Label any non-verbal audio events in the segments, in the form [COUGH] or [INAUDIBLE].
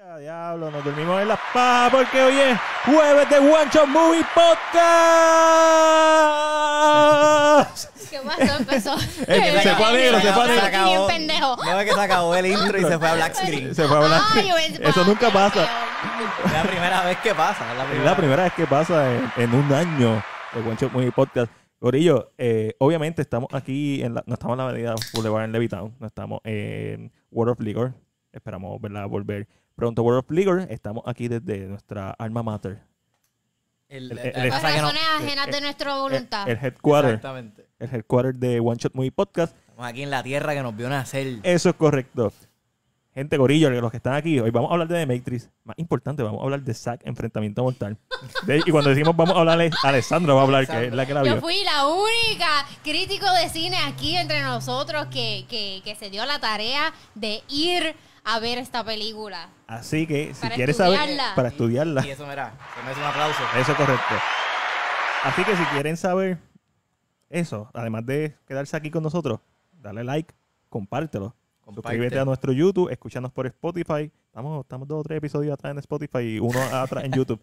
Diablo, nos dormimos en la pa porque hoy es jueves de One Shot Movie Podcast. [LAUGHS] ¿Qué pasó? Empezó. [LAUGHS] Se fue a negro, se fue a negro. Aquí bien pendejo. No es que se acabó el intro y se fue a black screen. Se fue a hablar. Ay, yo pensé- Eso nunca pasa. Es la primera vez que pasa. Es la Es primera, la primera vez que pasa en, en un año de One Shot Movie Podcast. Gorillo, eh, obviamente estamos aquí, en la, no estamos en la avenida Boulevard en Levitown, no estamos en World of Liquor. Esperamos ¿verdad? volver pronto World of Liquor. Estamos aquí desde nuestra alma mater, El- no- razones ajenas de nuestra voluntad. el headquarter, Exactamente. el headquarter de One Shot Movie Podcast. Estamos aquí en la tierra que nos vio nacer. Eso es correcto. Gente Gorillo, los que están aquí, hoy vamos a hablar de The Matrix. Más importante, vamos a hablar de Zack Enfrentamiento Mortal. [LAUGHS] De- y cuando decimos vamos a hablar, Alessandra va a hablar, que es la que la Yo vio. fui la única crítico de cine aquí entre nosotros que, que, que se dio la tarea de ir a ver esta película. Así que si Para quieres saber, para estudiarla, Y eso, mira, se me hace un aplauso. eso es correcto. Así que si quieren saber eso, además de quedarse aquí con nosotros, dale like, compártelo. Comparte. Suscríbete a nuestro YouTube, escúchanos por Spotify. Estamos, estamos dos o tres episodios atrás en Spotify y uno [LAUGHS] atrás en YouTube.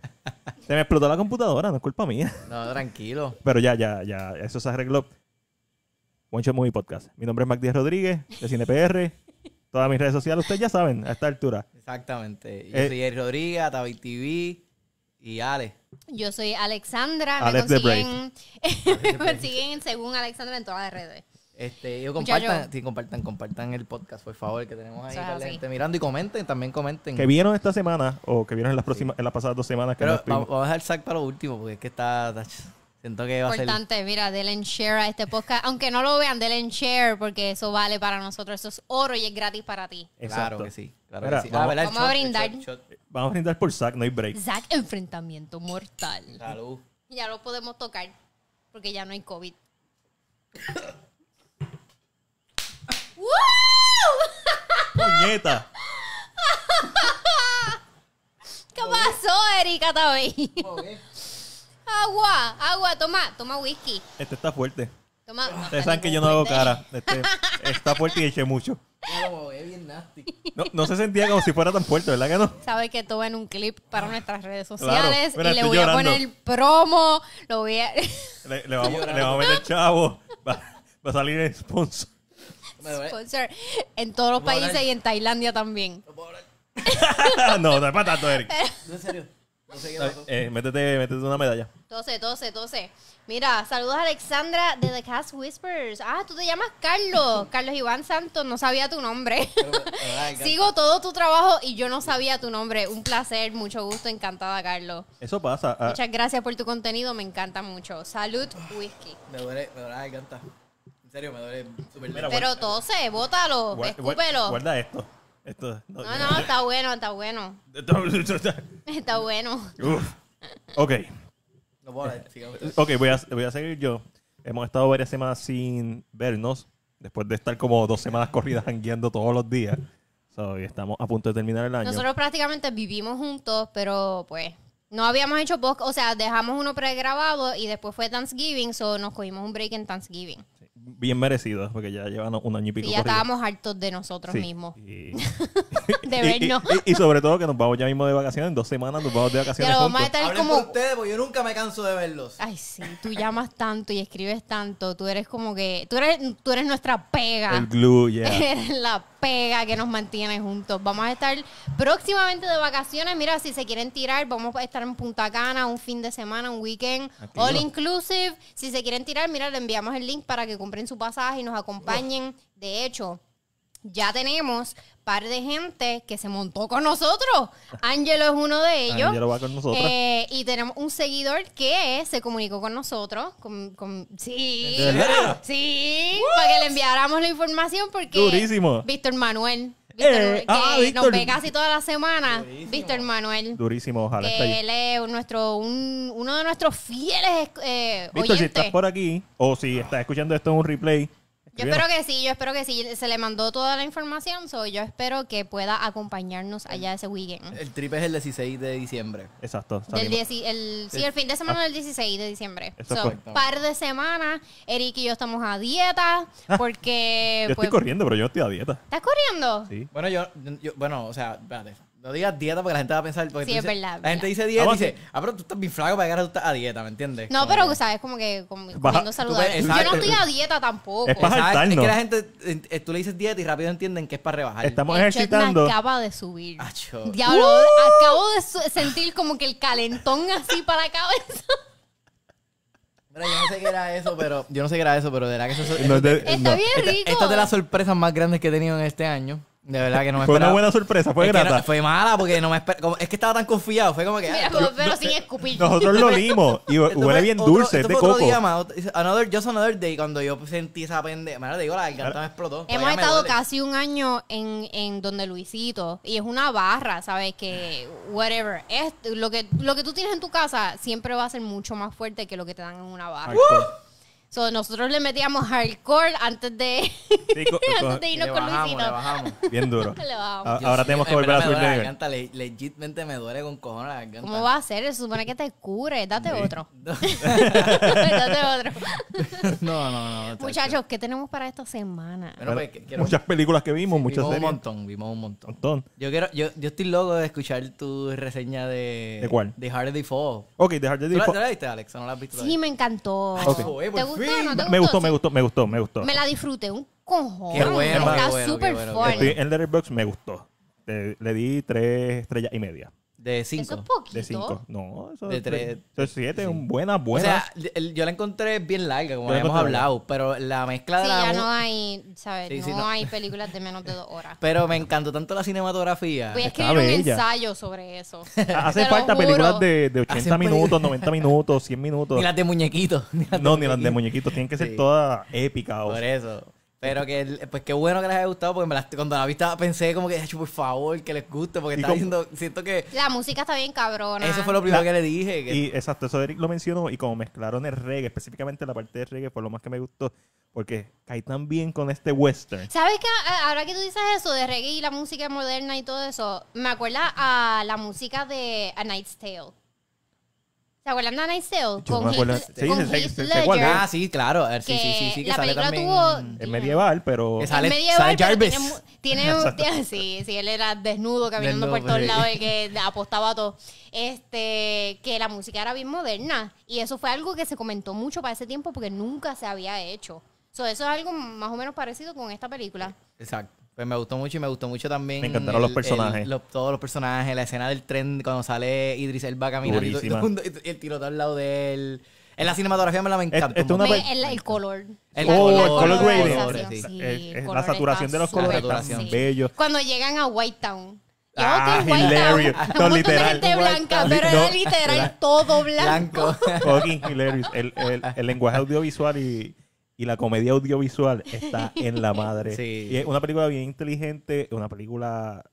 Se me explotó la computadora, no es culpa mía. No, tranquilo. Pero ya, ya, ya, eso se arregló. One Shot Movie Podcast. Mi nombre es Mac Díaz Rodríguez, de CinePR. Todas mis redes sociales, ustedes ya saben, a esta altura. Exactamente. Yo Eh, soy Eric Rodríguez, Atavi TV y Ale. Yo soy Alexandra. Alex [LAUGHS] me the consiguen, me consiguen según Alexandra en todas las redes. Este, yo Muchacho. compartan, sí, compartan, compartan el podcast, por favor, que tenemos ahí Eso es para la así. gente mirando y comenten, también comenten. Que vieron esta semana o que vieron en las próximas, en las pasadas dos semanas que no Pero estuvimos. vamos a dejar Zack para lo último, porque es que está, está- siento que va a ser Importante, mira, denle en share a este podcast. Aunque no lo vean, denle en share porque eso vale para nosotros. Eso es oro y es gratis para ti. Claro que sí. Claro Mira, que sí. vamos- ¿verdad? El Vamos a shot, el brindar. shot, shot. Vamos a brindar por Zack, no hay break. Zack, enfrentamiento mortal. Salud. Ya lo podemos tocar porque ya no hay COVID. [LAUGHS] ¡Woo! ¡Puñeta! [LAUGHS] ¿Qué pasó, Erika Tabey? Agua, agua, toma, toma whisky. Este está fuerte. Toma. Ustedes saben que yo no hago cara. Este, está fuerte y eché mucho. Lo moví bien nasty. No, no se sentía como si fuera tan fuerte, ¿verdad que no? Sabe que todo en un clip para nuestras redes sociales Mira, y le estoy voy llorando. a poner promo, lo voy a Le, le vamos, le vamos a meter chavo. Va, va a salir el sponsor. Me duele. sponsor en todos los No países hablar. y en Tailandia también. No puedo hablar. [LAUGHS] no, no es para tanto, Eric. No, en serio. No sé qué pasó. Eh, métete, métete una medalla. Tose, tose, tose. Mira, saludos a Alexandra de The Cast Whispers. Ah, tú te llamas Carlos. [LAUGHS] Carlos Iván Santos, no sabía tu nombre. Pero, [LAUGHS] Sigo todo tu trabajo y yo no sabía tu nombre. Un placer, mucho gusto, encantada, Carlos. Eso pasa. ah, Muchas gracias por tu contenido, me encanta mucho. Salud, whisky. Me duele, me duele la garganta. En serio, me duele súper Pero tose, bótalo, guar- guar- escúpelo. Guarda esto. Esto. No, no, está bueno, está bueno. Está bueno. Uf. Ok. No puedo hablar. sigamos. Ok, voy a, voy a seguir yo. Hemos estado varias semanas sin vernos. Después de estar como dos semanas corridas jangueando todos los días. So, y estamos a punto de terminar el año. Nosotros prácticamente vivimos juntos, pero pues no habíamos hecho podcast, o sea, dejamos uno pregrabado y después fue Thanksgiving, so nos cogimos un break en Thanksgiving. Bien merecido, porque ya llevan un año y pico Y ya corrido. estábamos hartos de nosotros Sí. mismos. Y- [LAUGHS] De vernos. Y, y- y sobre todo que nos vamos ya mismo de vacaciones. En dos semanas nos vamos de vacaciones Ya lo vamos a juntos. estar Hablen como... por ustedes, porque yo nunca me canso de verlos. Ay, sí, tú llamas tanto y escribes tanto, tú eres como que... Tú eres, tú eres nuestra pega. El glue, yeah. [LAUGHS] Eres la pega que nos mantiene juntos. Vamos a estar próximamente de vacaciones. Mira, si se quieren tirar, vamos a estar en Punta Cana un fin de semana, un weekend, Activo. all inclusive. Si se quieren tirar, mira, le enviamos el link para que compren su pasaje y nos acompañen. De hecho, ya tenemos par de gente que se montó con nosotros. Ángelo es uno de ellos. Ángelo va con nosotros. Eh, y tenemos un seguidor que se comunicó con nosotros. Con, con- sí. ¿De verdad? Sí. Para que le enviáramos la información porque. Durísimo. Víctor Manuel. Víctor, Eh, que ah, nos ve casi toda la semana. Durísimo. Víctor Manuel. Durísimo, ojalá Que él es nuestro, un- uno de nuestros fieles eh, Víctor, si estás por aquí o si estás escuchando esto en un replay, Yo espero que sí, yo espero que sí. Se le mandó toda la información, so yo espero que pueda acompañarnos allá ese weekend. El trip es el 16 de diciembre. Exacto. Del salimos. dieci- el, sí, el fin de semana del 16 de diciembre. Eso So, par de semanas. Eric y yo estamos a dieta [LAUGHS] porque... Yo pues, estoy corriendo, pero yo no estoy a dieta. ¿Estás corriendo? Sí. Bueno, yo, yo- bueno, o sea, espérate. No digas dieta porque la gente va a pensar. Porque Sí, es dices- verdad, La gente dice dieta y dice, ah, pero tú estás bien flaco para llegar a, tú estás a dieta, ¿me entiendes? No, Como pero, que- ¿sabes? Como que com- Baja- comiendo saludable. Yo no estoy a dieta tampoco. Es para ¿sabes? Es saltarnos. que la gente, eh, tú le dices dieta y rápido entienden que es para rebajar. Estamos El ejercitando. me acaba de subir. Acho. Diablo, acabo de sentir como que el calentón así para la cabeza. Yo no sé qué era eso, pero yo no sé qué era eso, pero de verdad que eso, eso- No, de- Está no. bien esta, rico. esta es de las sorpresas más grandes que he tenido en este año. De verdad que no me Fue una esperaba. buena sorpresa, fue Es no- grata. fue mala porque no me esper- como- Es que estaba tan confiado. Fue como que. Mira, ah, pero, pero sin escupir. Nosotros lo limos y huele fue bien otro- dulce, es de fue otro coco. día más, another, just another day, cuando yo sentí esa pendeja. Mira, te digo, la garganta me explotó. Hemos estado duele. casi un año en, en donde Luisito y es una barra, ¿sabes? Que whatever. Es, lo, que, lo que tú tienes en tu casa siempre va a ser mucho más fuerte que lo que te dan en una barra. Alcohol. So, nosotros le metíamos hardcore antes de, Sí, [LAUGHS] antes de Le irnos con bajamos, Luisito. le bajamos. [LAUGHS] Bien duro. Le bajamos. Ahora tenemos que volver a subir la nivel. garganta, le- legitmente me duele con cojones la garganta. ¿Cómo va a ser? Se supone que te cure. Date otro. No, [LAUGHS] Date otro. no, no. no Muchachos, ¿qué tenemos para esta semana? Bueno, pues, quiero- Muchas películas que vimos, muchas vimos un montón, vimos un montón. montón. Yo quiero, yo, yo estoy loco de escuchar tu reseña de... ¿De cuál? De Hard Fall. Ok, de ¿Tú la, tú la viste, Alex? ¿O no la has visto Sí, me encantó. Ok. ¿Te gustó? Fin. ¿No te Me gustó, me gustó, me gustó, me gustó. Me la disfruté un cojón. Qué bueno, qué Está bueno, qué súper bueno, qué fun. Estoy en Letterboxd, me gustó. Le, le di tres estrellas y media. De Eso cinco. es poquito. De cinco. No, eso De es tres. Eso es siete, un buena, O buena. sea, yo la encontré bien larga, como habíamos hablado, pero la mezcla de Sí, la... ya no hay, ¿sabes? Sí, no, sí, no. hay películas de menos de dos horas. [LAUGHS] Pero me encantó tanto la cinematografía. Voy a escribir un bella. ensayo sobre eso. [LAUGHS] Hace falta películas de, de 80 Hacen minutos, 90 [LAUGHS] minutos, 100 minutos. Ni las de muñequitos. Ni las de No, ni las de muñequitos. Tienen que ser Sí. todas épicas. o- Por eso. Pero que, pues qué bueno que les haya gustado, porque me las- cuando la vi estaba- pensé como que, "Acho, por favor, que les guste, porque como- diciendo, siento que La música está bien cabrona. eso fue lo primero La- que le dije. Que, Y exacto, eso Eric lo mencionó. Y como mezclaron el reggae, específicamente la parte de reggae, fue lo más que me gustó. Porque cae tan bien con este western. ¿Sabes qué? A- Ahora que tú dices eso de reggae y la música moderna y todo eso, me acuerda a la música de A Knight's Tale. ¿Se acuerdan de A Knight's Tale? Yo no me acuerdo. Sí, con sé- Heath sé- sé cuál es. Ledger, ah, sí, claro. A ver, sí, sí, sí, sí, que la sale película también. tuvo- Es medieval, pero. Que sale- Es medieval, sale pero Jarvis. Tiene, mu- tiene, [LAUGHS] Exacto. tiene- [LAUGHS] sí, sí, él era desnudo caminando Desnudo, por todos sí. lados y que [LAUGHS] apostaba a todo. Este, que la música era bien moderna. Y eso fue algo que se comentó mucho para ese tiempo porque nunca se había hecho. So, eso es algo más o menos parecido con esta película. Exacto. Pues me gustó mucho y me gustó mucho también. Me encantaron los personajes. el- los- todos los personajes, la escena del tren cuando sale Idris Elba caminando y, el y el tiroteo al lado de él. En la cinematografía me la me encantó. esto es el, el color. El La- color, el color grading. Sí. sí, el color la saturación de los colores tan saturación. bellos. Cuando llegan a White Town. Ah, hilarious. No, un montón de literal. gente blanca, pero No, era literal todo blanco. Blanco. Fucking hilarious. El, el- el lenguaje audiovisual y, y la comedia audiovisual está en la [LAUGHS] madre. Sí. Y es una película bien inteligente, una película...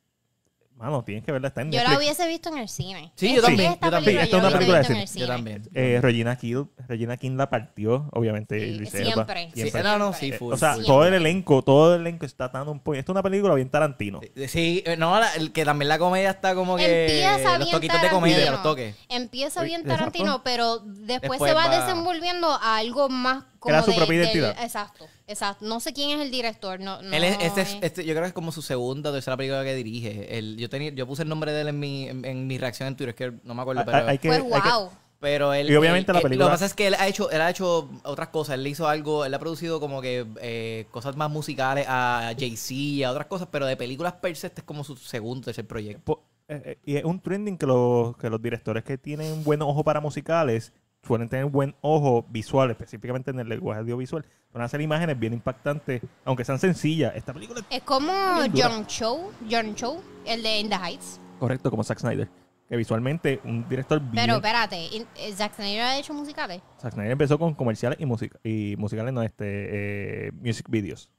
Mano, tienes que verla, está en Yo Netflix. la hubiese visto en el cine. Sí, yo Esta- también, esta yo también. película Esta es una la película hubiese de visto en Yo el también. Eh, Regina King, Regina King la partió, obviamente. Sí, Idris Elba, siempre, Sí, siempre. no, no, sí, Eh, full, o sea, full. todo el elenco, todo el elenco está tan un point. Esto es una película bien Tarantino. Sí, eh, no, la- el que también la comedia está como que. Empieza los bien toquitos de comedia, Tarantino. los toques. Empieza bien. Tarantino, pero después, Después se va, va- desenvolviendo a algo más como Crea su de- propia del- identidad. exacto, exacto. No sé quién es el director. No, no Él es, este, es- es- este- yo creo que es como su segunda o tercera película que dirige. El, yo, tenía, yo puse el nombre de él en mi, en, en mi reacción en Twitter, es que no me acuerdo, Hay- pero. hay que- Pues hay que- wow. Pero él. Y obviamente él- la él- película- Lo que pasa es que él ha hecho, él ha hecho otras cosas. Él hizo algo, él ha producido como que eh, cosas más musicales a Jay-Z y a otras cosas, pero de películas per se, este es como su segundo, tercer proyecto. Po- eh, eh, y es un trending que los, que los directores que tienen buen ojo para musicales suelen tener buen ojo visual, específicamente en el lenguaje audiovisual. Van a hacer imágenes bien impactantes, aunque sean sencillas. Esta película es Es como. John Cho, John Cho, el de In the Heights. correcto como Zack Snyder. Que visualmente un director bien... Pero espérate, eh, Zack Snyder ha hecho musicales. Zack Snyder empezó con comerciales y, música y musicales, no, este, eh, music videos.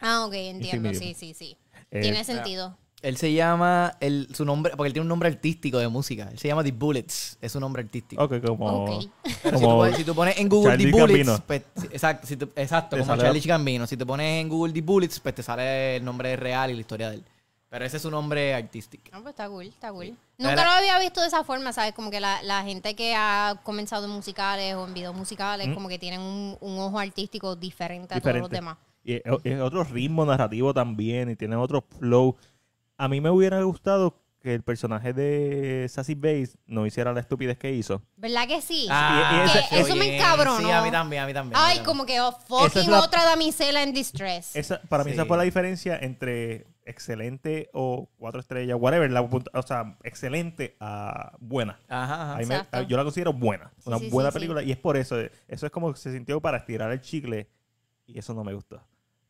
Ah, ok, entiendo, sí, sí, sí. Eh, Tiene sentido. Él se llama, el, su nombre, porque él tiene un nombre artístico de música. Él se llama The Bullets, es su nombre artístico. Ok, como... Ok. Pero si, tú como pones, si tú pones en Google Charlie The Bullets, pues, sí, exacto, si tú- exacto, como Charlie Gambino. Si te pones en Google The Bullets, pues te sale el nombre real y la historia de él. Pero ese es su nombre artístico. Ah, pues está cool, está cool. La Nunca lo había visto de esa forma, ¿sabes? Como que la, la gente que ha comenzado en musicales o en videos musicales, Mm. como que tienen un, un ojo artístico diferente a todos diferente. los demás. Y es, otro ritmo narrativo también y tiene otro flow. A mí me hubiera gustado que el personaje de Sassy Base no hiciera la estupidez que hizo. ¿Verdad que sí? Ah, y Que eso me encabronó. Sí, a mí también, a mí también. a mí Ay, también. como que oh, es fucking la- otra damisela en distress. Esa, para mí Sí. esa fue la diferencia entre excelente o cuatro estrellas, whatever. La, o sea, excelente a buena. Ajá, ajá. Me- yo la considero buena. Una sí, buena sí, sí. película. Y es por eso. Eso es como que se sintió para estirar el chicle. Y eso no me gustó.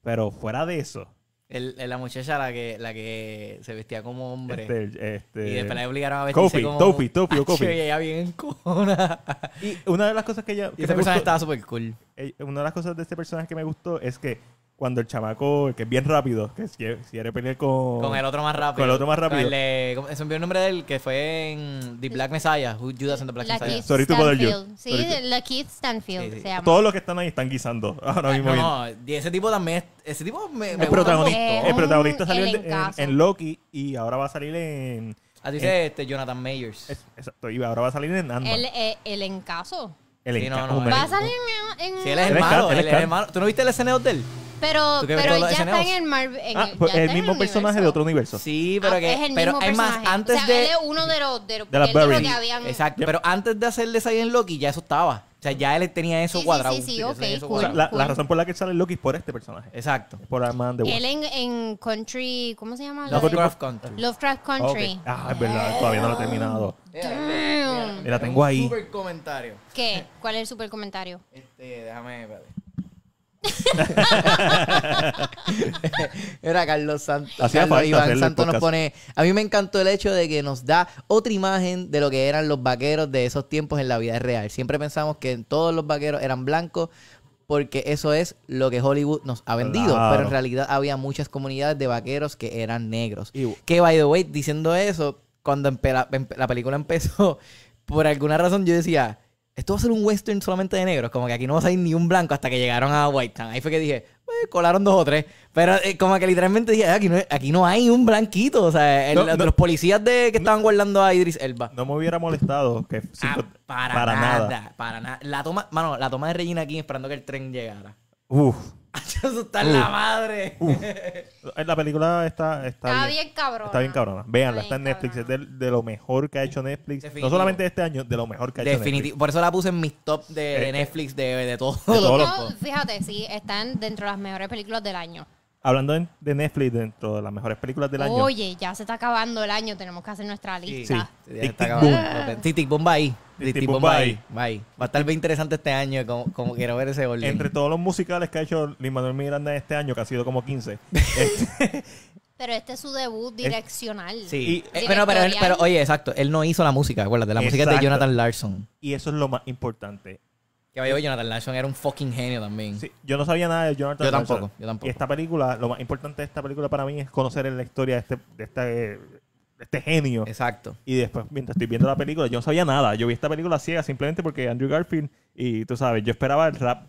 Pero fuera de eso. El- la muchacha la que, la que se vestía como hombre. Este, este, y después la obligaron a vestirse Kofi, como... Topi, Topi o Kofi. y ella bien cona. Y una de las cosas que ella. Y que ese personaje gustó- estaba súper cool. una de las cosas de este personaje que me gustó es que cuando el chamaco, que es bien rápido, que si quiere, pelear con, Con el otro más rápido. con el otro más rápido. Con el de- ¿cómo- se me olvidó el nombre de él, que fue en The Black Messiah. Who Judas and the Black La Messiah. Keith Sorry to bother you. Sí, la Keith Stanfield Sí, sí. se llama. Todos los que están ahí están guisando [LAUGHS] ahora mismo. No, bien. no, y ese tipo también, ese tipo me, me el, protagonista, un montón. el protagonista salió en, en- en Loki y ahora va a salir en. A ti dice este Jonathan Mayers. es- Exacto, y ahora va a salir en Ant-Man. El, eh, el encaso. El Sí, enca- no, no, Va a salir en... en- Sí, él es Él el es malo, Khan, él es el malo. ¿Tú no viste el escenario de él? Pero, ¿Tú que ves pero ya los está en SNLs? el Marvel. en Ah, el- pues en mismo personaje de otro universo. Sí, pero Ah, que... es el pero mismo es más, personaje. antes o sea, de... Él es uno de los. De, De las él de que habían. Exacto, Yep. pero antes de hacerle en Loki ya eso estaba. O sea, ya él tenía eso Sí, sí, cuadrado. sí, sí, cool. Cuadrado. la, la razón por la que sale Loki es por este personaje. Exacto. Por Ant-Man de Él en, en Country. ¿Cómo se llama? Lovecraft Country. Lovecraft Country. Ah, es verdad, todavía no lo he terminado. Damn. Mira, tengo ahí. Super comentario. ¿Qué? ¿Cuál es el super comentario? Este, déjame, espérate. [LAUGHS] Era Carlos Santos. Hacía Carlos falta Iván Santos nos pone. A mí me encantó el hecho de que nos da otra imagen de lo que eran los vaqueros de esos tiempos en la vida real. Siempre pensamos que todos los vaqueros eran blancos porque eso es lo que Hollywood nos ha vendido. Claro. Pero en realidad había muchas comunidades de vaqueros que eran negros. Y- Que, by the way, diciendo eso, cuando la película empezó, [LAUGHS] por alguna razón yo decía, esto va a ser un western solamente de negros, como que aquí no va a salir ni un blanco hasta que llegaron a White Town. Ahí fue que dije, "Eh, colaron dos o tres. Pero eh, como que literalmente dije, "Ah, aquí no, aquí no hay un blanquito. O sea, el- No, los, no. los policías de que estaban guardando a Idris Elba. No me hubiera molestado que Ah, para, nada, Para nada. La toma, mano, la toma de Regina aquí esperando que el tren llegara. Uf. Eso está en la madre. La película está, está, Está bien. bien cabrón. Está bien cabrona. Véanla, Está está en bien Netflix. Es cabrona. de, de lo mejor que ha hecho Netflix. Definitivo. No solamente de este año, de lo mejor que ha hecho Definitivo. Por eso la puse en mis top de, de Eh, Netflix de, de todo. Todos los- fíjate, sí, están dentro de las mejores películas del año. Hablando de, de Netflix, dentro de las mejores películas del año. Oye, ya se está acabando el año, tenemos que hacer nuestra lista. Sí, ya Tic, está tic, acabando. Sí, Tic Boom va ahí. Tic, Boom boom, va va ahí. Va ahí. Va a estar bien interesante este año, como, como quiero ver ese orden. Entre todos los musicales que ha hecho Lin Manuel Miranda este año, que ha sido como 15. este, [LAUGHS] Pero este es su debut direccional. Sí. Y- pero, pero, pero, oye, exacto. Él no hizo la música, acuérdate. La música es de. Jonathan Larson. y eso es lo más importante. Que vaya, Jonathan Larson era un fucking genio también. Sí, yo no sabía nada de Jonathan Yo Larson. tampoco, yo tampoco. Y esta película, lo más importante de esta película para mí es conocer la historia de este, de este, de este genio. Exacto. Y después, mientras estoy viendo la película, yo no sabía nada. Yo vi esta película ciega simplemente porque Andrew Garfield, y tú sabes, yo esperaba el rap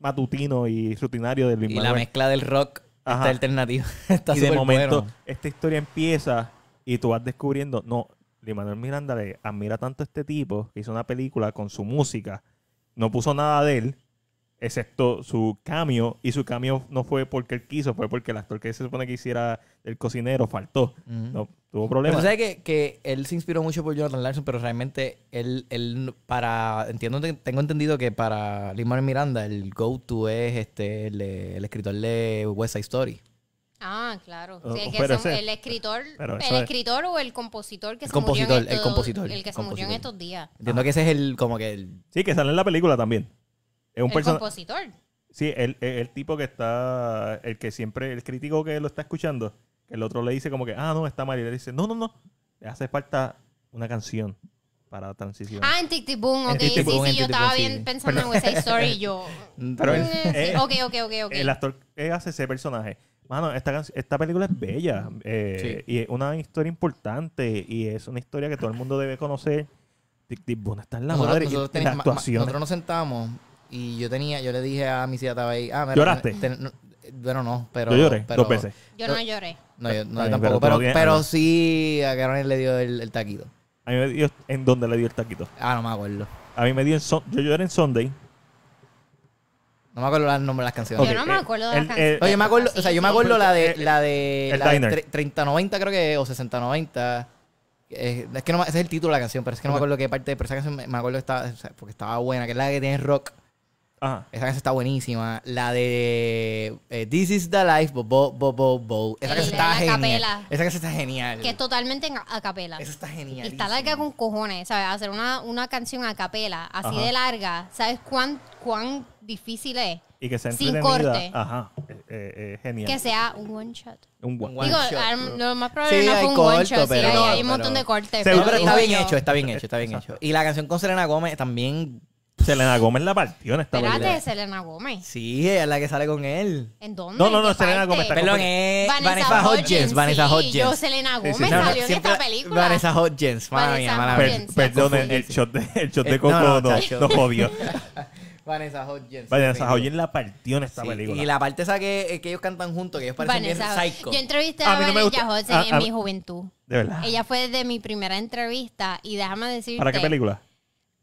matutino y rutinario de Lin Y la mezcla del rock, Ajá. [LAUGHS] está y de momento, bueno. esta historia empieza y tú vas descubriendo, no, Lin Manuel Miranda le admira tanto a este tipo que hizo una película con su música, no puso nada de él, excepto su cameo, y su cameo no fue porque él quiso, fue porque el actor que se supone que hiciera el cocinero faltó. No, tuvo Pero problemas. tú sabes que, que él se inspiró mucho por Jonathan Larson, pero realmente él, él para, entiendo, tengo entendido que para Lin Miranda el go-to es este, el, el escritor de West Side Story. Ah, claro. Sí, el, que pero son- ese- el escritor, pero el es- escritor o el compositor que El se murió compositor, en el estos- compositor, el que se compositor. murió en estos días. Entiendo que ese es el, como que el... Sí, que sale en la película también. Es un El compositor. Sí, el, el, el tipo que está, el que siempre, el crítico que lo está escuchando, que el otro le dice como que, ah, no, está mal. Y le dice, no, no, no, le hace falta una canción para transicionar. Ah, en Tic Tic Boom, En ok. Tic Tic sí, Boom, en sí, yo estaba bien sí. pensando en West Side Story y yo... [LAUGHS] Pero Mm, él- sí. eh, ok, ok, ok, ok. El actor que hace ese personaje, mano, esta, esta película es bella eh, y es una historia importante y es una historia que todo el mundo debe conocer. Boom está en la nosotros, madre. y nosotros teníamos- ma- actuaciones. nosotros nos sentamos y yo tenía, yo le dije a mi tía ahí, ah, mira, ¿Lloraste? ten- no, bueno, no, pero... Yo lloré pero- dos veces. Yo no lloré. No, yo, no, yo pero tampoco, pero, pero sí a Caroline le dio el, el taquito. A mí me dio en donde le dio el taquito. Ah, no me acuerdo. A mí me dio en yo lloré en Sunday. No me acuerdo el nombre de las canciones. Yo no me acuerdo de el- las canciones. Oye, me acuerdo, Sí, o sea, yo me acuerdo la de El- la de el la de diner. tre- 3090 creo que o 6090. Eh, es que no ese es el título de la canción, pero es que no me acuerdo qué parte, pero esa canción me, me acuerdo que estaba, o sea, porque estaba buena, que es la que tiene rock. Ajá. Esa canción está buenísima. La de eh, This is the Life, bo, bo, bo, bo, bo. Esa canción está genial. Esa canción está genial. Que es totalmente en a capela. Esa está Y genial. está larga con cojones, ¿sabes? Hacer una, una canción a capela, así Ajá. de larga, ¿sabes cuán, cuán difícil es? Y que sea Sin corte. Ajá. Eh, eh, genial. Que sea un one shot. un one. One Digo, shot, bro. lo más probable Sí, no fue un one corto, shot, sí, pero- hay, no, hay un pero- montón de cortes. Sí, pero está bien yo, hecho, está bien hecho, está bien hecho. Y la canción con Selena Gómez también. Selena Gómez la partió en esta Espérate, película. Selena Gómez. Sí, ella es la que sale con él. ¿En dónde? No, no, ¿En no, Selena parte? Gómez está con- Perdón, es Vanessa, Vanessa Hodgins. Vanessa sí, Hodgins. Yo, Selena Sí, sí, Gómez sí. No, no, salió en esta película. Vanessa Hodgins. Vanessa mía, mala Per- mía. Hodgins. perdón, el, el shot de, el shot Eh, de no, Coco no, no, no jodió. [LAUGHS] Vanessa Hodgins. Vanessa Hodgins la partió en esta Sí, película. Y la parte esa que, que ellos cantan juntos, que ellos parecen Vanessa. bien psycho. Yo entrevisté A no Vanessa a- en a- mi juventud. De verdad. Ella fue de mi primera entrevista y déjame decirte... ¿Para qué película?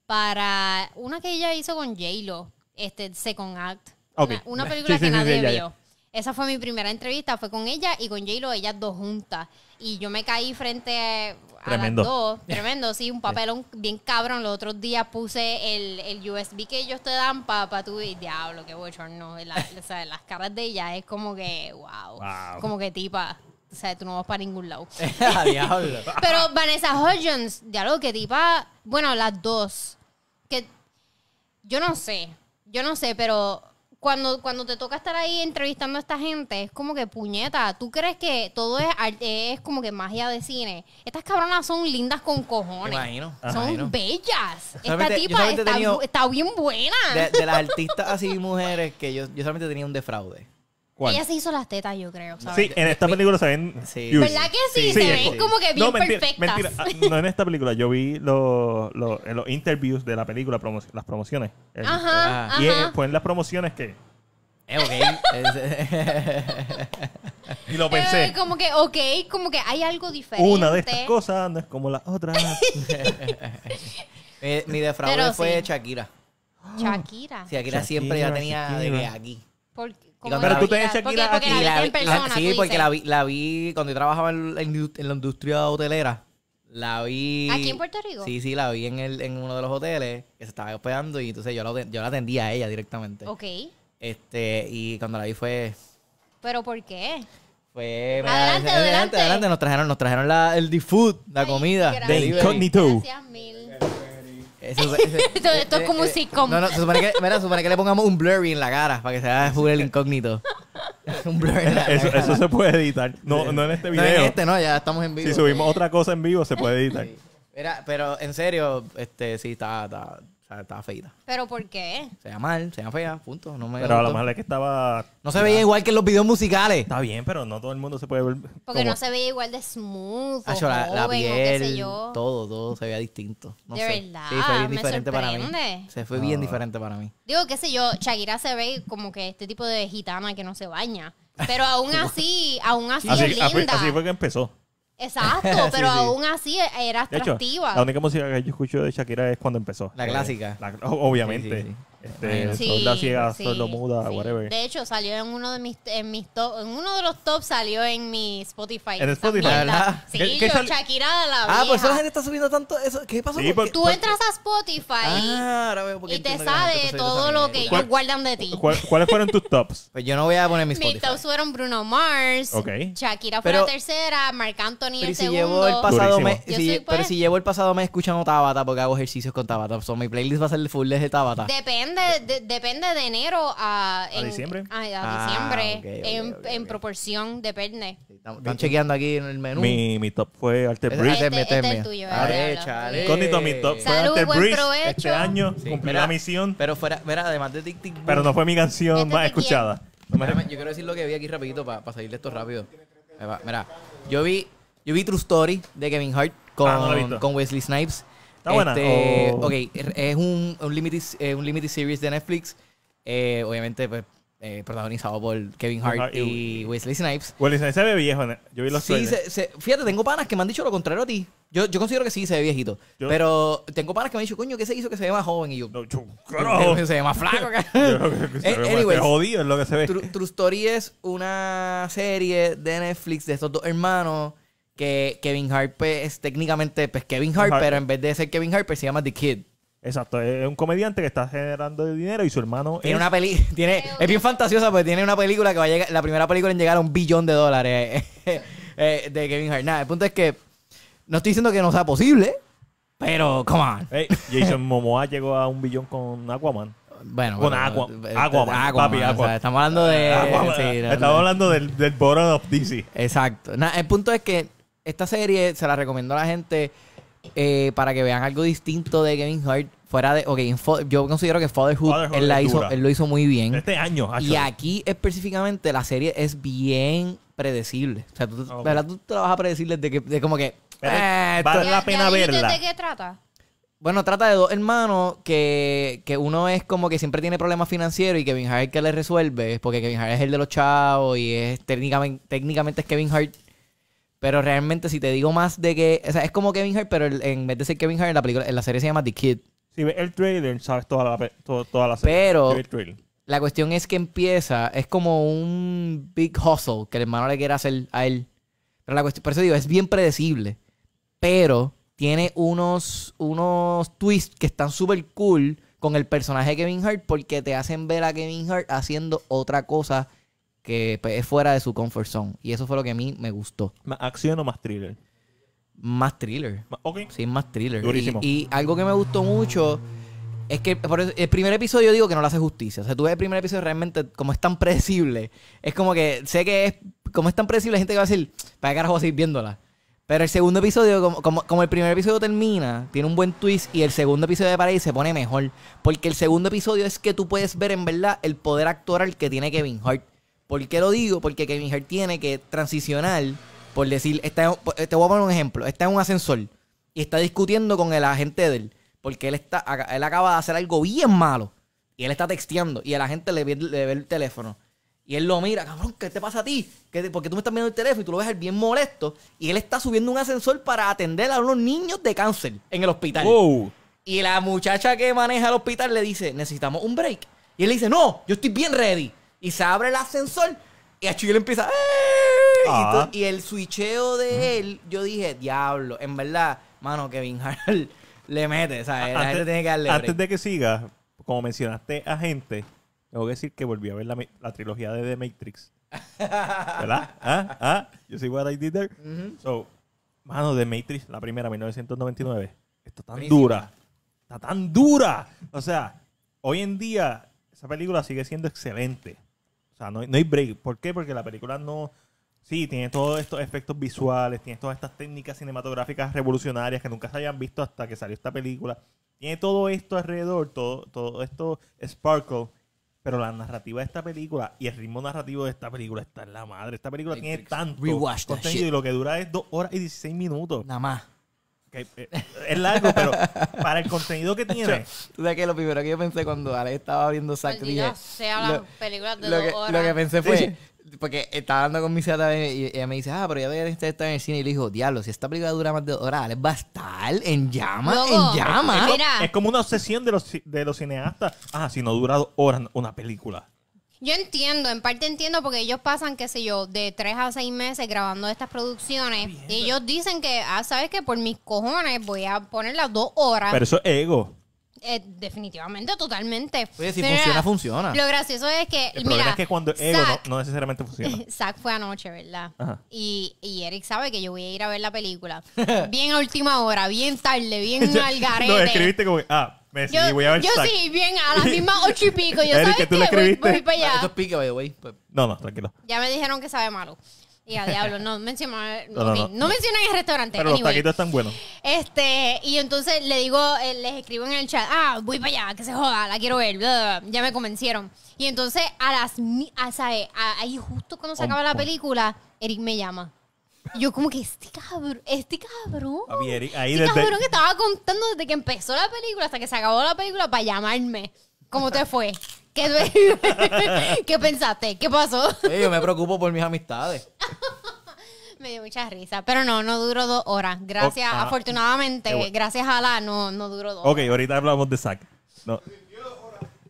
Para una que ella hizo con J-Lo, este Second Act. Ok. Una, una [LAUGHS] película Sí, sí, que sí, nadie sí, ya, vio. Esa fue mi primera entrevista, fue con ella y con J-Lo, ellas dos juntas. Y yo me caí frente a Tremendo. las dos. Tremendo, sí, un [LAUGHS] papelón bien cabrón. Los otros días puse el, el USB que ellos te dan para pa tu diablo, qué bochorno. La- [LAUGHS] o sea, las caras de ella es como que, wow. Wow. Como que tipa, o sea, tú no vas para ningún lado. A diablo. Pero Vanessa Hudgens, diablo, que tipa, bueno, las dos, que yo no sé, yo no sé, pero cuando, cuando te toca estar ahí entrevistando a esta gente, es como que puñeta, ¿tú crees que todo es, es como que magia de cine? Estas cabronas son lindas con Me cojones. imagino. Son imagino. bellas. Esta tipa está bien buena. De, de las artistas así mujeres que yo, yo solamente tenía un defraude. ¿Cuál? Ella se hizo las tetas, yo creo, ¿sabes? Sí, en esta película se ven. Sí. huge. ¿Verdad que sí? Sí, se sí, ven sí. como que bien no, mentira, perfectas. mentira. Ah, No en esta película. Yo vi los los- en los interviews de la película, promo- las promociones. El- Ajá, Ah. Y eh, ajá. fue en las promociones que. Eh, ok. [LAUGHS] Y lo Eh, pensé. como que, ok, como que hay algo diferente. Una de estas cosas no es como las otras. [LAUGHS] Eh, [LAUGHS] mi defraude fue sí. Shakira. Shakira. Shakira siempre ya Shakira, tenía de que Shakira. aquí. Por- ¿cómo cuando que la vi- Pero tú Shakira porque, porque aquí. la la viste en vi- la- persona. sí, porque dices. la vi, la vi cuando yo trabajaba en la, indu- en la industria hotelera. La vi. ¿Aquí en Puerto Rico? Sí, sí, la vi en, el, en uno de los hoteles que se estaba hospedando y entonces yo la, yo la atendía a ella directamente. Ok, Este, y cuando la vi fue. pero ¿por qué? fue Adelante, adelante. adelante. Nos trajeron, nos trajeron la, el D-Food, la Ay, comida. De incógnito. Gracias mil. Eso- eso- [LAUGHS] Esto- esto es como un eh, sitcom. No, no, se supone que, mira, se supone que le pongamos un blurry en la cara para que sea full el incógnito. [LAUGHS] un blurry en la, Eso, cara. eso se puede editar. No, no en este No, video. en este no, ya estamos en vivo. Si subimos otra cosa en vivo, se puede editar. Sí. Mira, pero en serio, este sí estaba, estaba, o sea, estaba feita. ¿Pero por qué? Se veía mal, se veía fea, punto. No me Pero a lo mejor es que estaba. No se veía igual que en los videos musicales. Está bien, pero no todo el mundo se puede ver. Porque como- no se veía igual de smooth o Hacho, la, o qué sé piel, yo. todo, todo se veía distinto. No De sé. verdad, Sí, fue bien me diferente para mí. Se fue bien Ah. diferente para mí. Digo, qué sé yo, Shakira se ve como que este tipo de gitana que no se baña. Pero aún [LAUGHS] así, aún así, Así, es así- linda. así fue que empezó. Exacto, [LAUGHS] Sí, pero sí. aún así era De hecho, atractiva. la única música que yo escucho de Shakira es cuando empezó. La clásica. la- obviamente. Sí, sí, sí. Este, ciega, sí, sordo muda, sí. whatever. De hecho, salió en uno de mis, en mis top, en uno de los tops salió en mi Spotify. ¿En Spotify? ¿Verdad? Sí, ¿Qué- qué yo, sal- Shakira la Ah, por eso vieja. la gente está subiendo tanto eso. ¿Qué pasó? Sí, ¿Por por- qué? Tú entras a Spotify Ah, ahora veo y te subiendo todo lo que ellos guardan de ti. ¿Cuál- ¿Cuáles fueron tus tops? Pues yo no voy a poner mi Mis Spotify. tops fueron Bruno Mars. Shakira fue Pero- la tercera, Marc Anthony Pero el si segundo. llevo el pasado mes, si- pero pues- si llevo el pasado mes escuchando Tabata porque hago ejercicios con Tabata. So, mi playlist va a ser full de Tabata. Depende, de- depende de enero a, ¿A en- diciembre? A, a Ah, diciembre. en, proporción, depende. Están, están chequeando aquí en el menú. Mi, mi top fue Alter Ese- Bridge. ese es mi- Este- este es este es tuyo, mi top fue Salud, Alter buen Bridge. provecho. Este año Sí, cumplí mira, la misión, Pero fuera, mira, además de Tic Tic Boom, pero no fue mi canción ¿Este más escuchada. No yo quiero decir lo que vi aquí rapidito para salir de esto rápido. Mira, yo vi, yo vi True Story de Kevin Hart con, Ah, no visto. con Wesley Snipes. ¿Está buena? Este, Ok, es un, un, limited, eh, un limited series de Netflix. eh, obviamente, pues, eh, protagonizado por Kevin Hart Hart y- y Wesley Snipes. Well, se ve viejo. ¿no? Yo vi los Sí, trailers. se, se- fíjate, tengo panas que me han dicho lo contrario a ti. Yo, yo considero que sí se ve viejito. Yo- pero tengo panas que me han dicho, coño, ¿qué se hizo que se ve más joven? Y yo, No, carajo. se ve más flaco. [LAUGHS] Yo anyways. jodido es lo que se ve. True, True Story es una serie de Netflix de estos dos hermanos que Kevin Hart es técnicamente pues, Kevin Hart, Hart. pero en vez de ser Kevin Hart, se llama The Kid. Exacto, es un comediante que está generando dinero y su hermano Tiene es... una peli, [LAUGHS] tiene, es bien fantasiosa porque tiene una película que va a llegar, la primera película en llegar a un billón de dólares [LAUGHS] eh, de Kevin Hart. Nada, el punto es que no estoy diciendo que no sea posible, pero come on. Jason Momoa llegó a un billón con Aquaman. Bueno, Con pero- Aqua- eh, Aquaman, papi, o sea, estamos hablando de Aquaman. sí, Estamos hablando del, del bottom of DC. Exacto. Nada, el punto es que esta serie se la recomiendo a la gente eh, para que vean algo distinto de Kevin Hart. Fuera de. Ok, en yo considero que Fatherhood, Fatherhood él, la hizo, él lo hizo muy bien. Este año, Y aquí específicamente la serie es bien predecible. O sea, tú, Ok. ¿verdad? tú te la vas a predecir desde que, de como que. Eh, vale esto- la pena verla. ¿De qué trata? Bueno, trata de dos hermanos que, que uno es como que siempre tiene problemas financieros y Kevin Hart es el que le resuelve, porque Kevin Hart es el de los chavos y es técnicamente, técnicamente es Kevin Hart. Pero realmente si te digo más de que, o sea, es como Kevin Hart, pero en vez de ser Kevin Hart en la película, en la serie se llama The Kid. Si ves el trailer, sabes toda la, pe- to- toda la serie. Pero- el. La cuestión es que empieza, es como un big hustle que el hermano le quiere hacer a él. Pero la cuestión, por eso digo, es bien predecible. Pero tiene unos, unos twists que están súper cool con el personaje de Kevin Hart porque te hacen ver a Kevin Hart haciendo otra cosa que pues, es fuera de su comfort zone. Y eso fue lo que a mí me gustó. ¿Más acción o más thriller? Más thriller. Ok. Sí, más thriller. Durísimo. Y, y algo que me gustó mucho es que por eso- el primer episodio digo que no le hace justicia. O sea, tú ves el primer episodio realmente como es tan predecible. Es como que sé que es como es tan predecible, hay gente que va a decir, ¿para qué carajo voy a seguir viéndola? Pero el segundo episodio, como, como, como el primer episodio termina, tiene un buen twist y el segundo episodio de Paradise se pone mejor. Porque el segundo episodio es que tú puedes ver en verdad el poder actoral que tiene Kevin Hart. ¿Por qué lo digo? Porque Kevin Hart tiene que transicionar, por decir, está te voy a poner un ejemplo, está en un ascensor y está discutiendo con el agente de él, porque él, está, él acaba de hacer algo bien malo y él está texteando y el agente le ve, le ve el teléfono. Y él lo mira, cabrón, ¿qué te pasa a ti? ¿Qué te- porque tú me estás viendo el teléfono y tú lo ves bien molesto. Y él está subiendo un ascensor para atender a unos niños de cáncer en el hospital. Wow. Y la muchacha que maneja el hospital le dice, necesitamos un break. Y él le dice, no, yo estoy bien ready. Y se abre el ascensor y a Chuy empieza, "¡Eh!". y, Ah. y el switcheo de él, yo dije, diablo, en verdad, mano, Kevin Hart [LAUGHS] le mete, ¿sabes? La gente tiene que darle antes break. de que sigas, como mencionaste a gente, tengo que decir que volví a ver la, la trilogía de The Matrix. [LAUGHS] ¿Verdad? ¿Ah? ¿Ah? You see what I did there? So, mano, The Matrix, la primera, 1999, está tan dura. Está tan dura. O sea, hoy en día, esa película sigue siendo excelente. O sea, no, hay- no hay break. ¿Por qué? Porque la película no... Sí, tiene todos estos efectos visuales, tiene todas estas técnicas cinematográficas revolucionarias que nunca se habían visto hasta que salió esta película. Tiene todo esto alrededor, todo, todo esto sparkle, pero la narrativa de esta película y el ritmo narrativo de esta película está en la madre. Esta película tiene tanto contenido y lo que dura es 2 horas y 16 minutos. Nada más. Que, eh, es largo, pero para el contenido que tiene... Tú sabes que lo primero que yo pensé cuando Alex estaba viendo Zack, dije, sea las lo- películas de lo dos que, horas. lo que pensé Sí, fue, porque estaba hablando con mi hija y ella me dice, ah, pero ya debería estar en el cine. Y le dijo, diablo, si esta película dura más de dos horas, Alex va a estar en llamas, Loco. en llamas. Es, es como una obsesión de los, de los cineastas. Ah, si no dura dos horas una película. Yo entiendo, en parte entiendo porque ellos pasan, qué sé yo, de tres a seis meses grabando estas producciones. Y ellos dicen que, ah, sabes que por mis cojones voy a poner las dos horas. Pero eso es ego. Eh, definitivamente, totalmente. Oye, si Pero funciona, mira, funciona. Lo gracioso es que, El mira, problema es que cuando es ego no, Zack- no necesariamente funciona. [LAUGHS] Zack fue anoche, ¿verdad? Ajá. Y, y Eric sabe que yo voy a ir a ver la película. [LAUGHS] bien a última hora, bien tarde, bien [LAUGHS] al garete. no, escribiste como ah, me decidí, Yo, voy a ver yo Zack. sí, bien a las mismas ocho y pico. Yo, Eric, ¿sabes que tú qué? le Voy, escribiste. voy para allá. Eso es pique, way. Pues, No, no, tranquilo. Ya me dijeron que sabe malo. Y a diablo, no mencionan, No, no, ok, no. no mencionan el restaurante. Pero los taquitos están buenos. Este, y entonces le digo, eh, les escribo en el chat, ah, voy para allá, que se joda, la quiero ver, ya me convencieron. Y entonces a las, a, ¿sabe? A- ahí justo cuando se acaba la película, Eric me llama. Y yo como que este cabrón, este cabrón. Papi, Eric, ahí este desde- cabrón que estaba contando desde que empezó la película hasta que se acabó la película para llamarme. ¿Cómo te fue? ¿Qué, [LAUGHS] ¿Qué pensaste? ¿Qué pasó? yo me preocupo por mis amistades. [LAUGHS] Me dio mucha risa. Pero no, no duró dos horas. Gracias, ah, afortunadamente, bueno. gracias a la, no, no duró dos Ok, ahorita hablamos de Zack. No.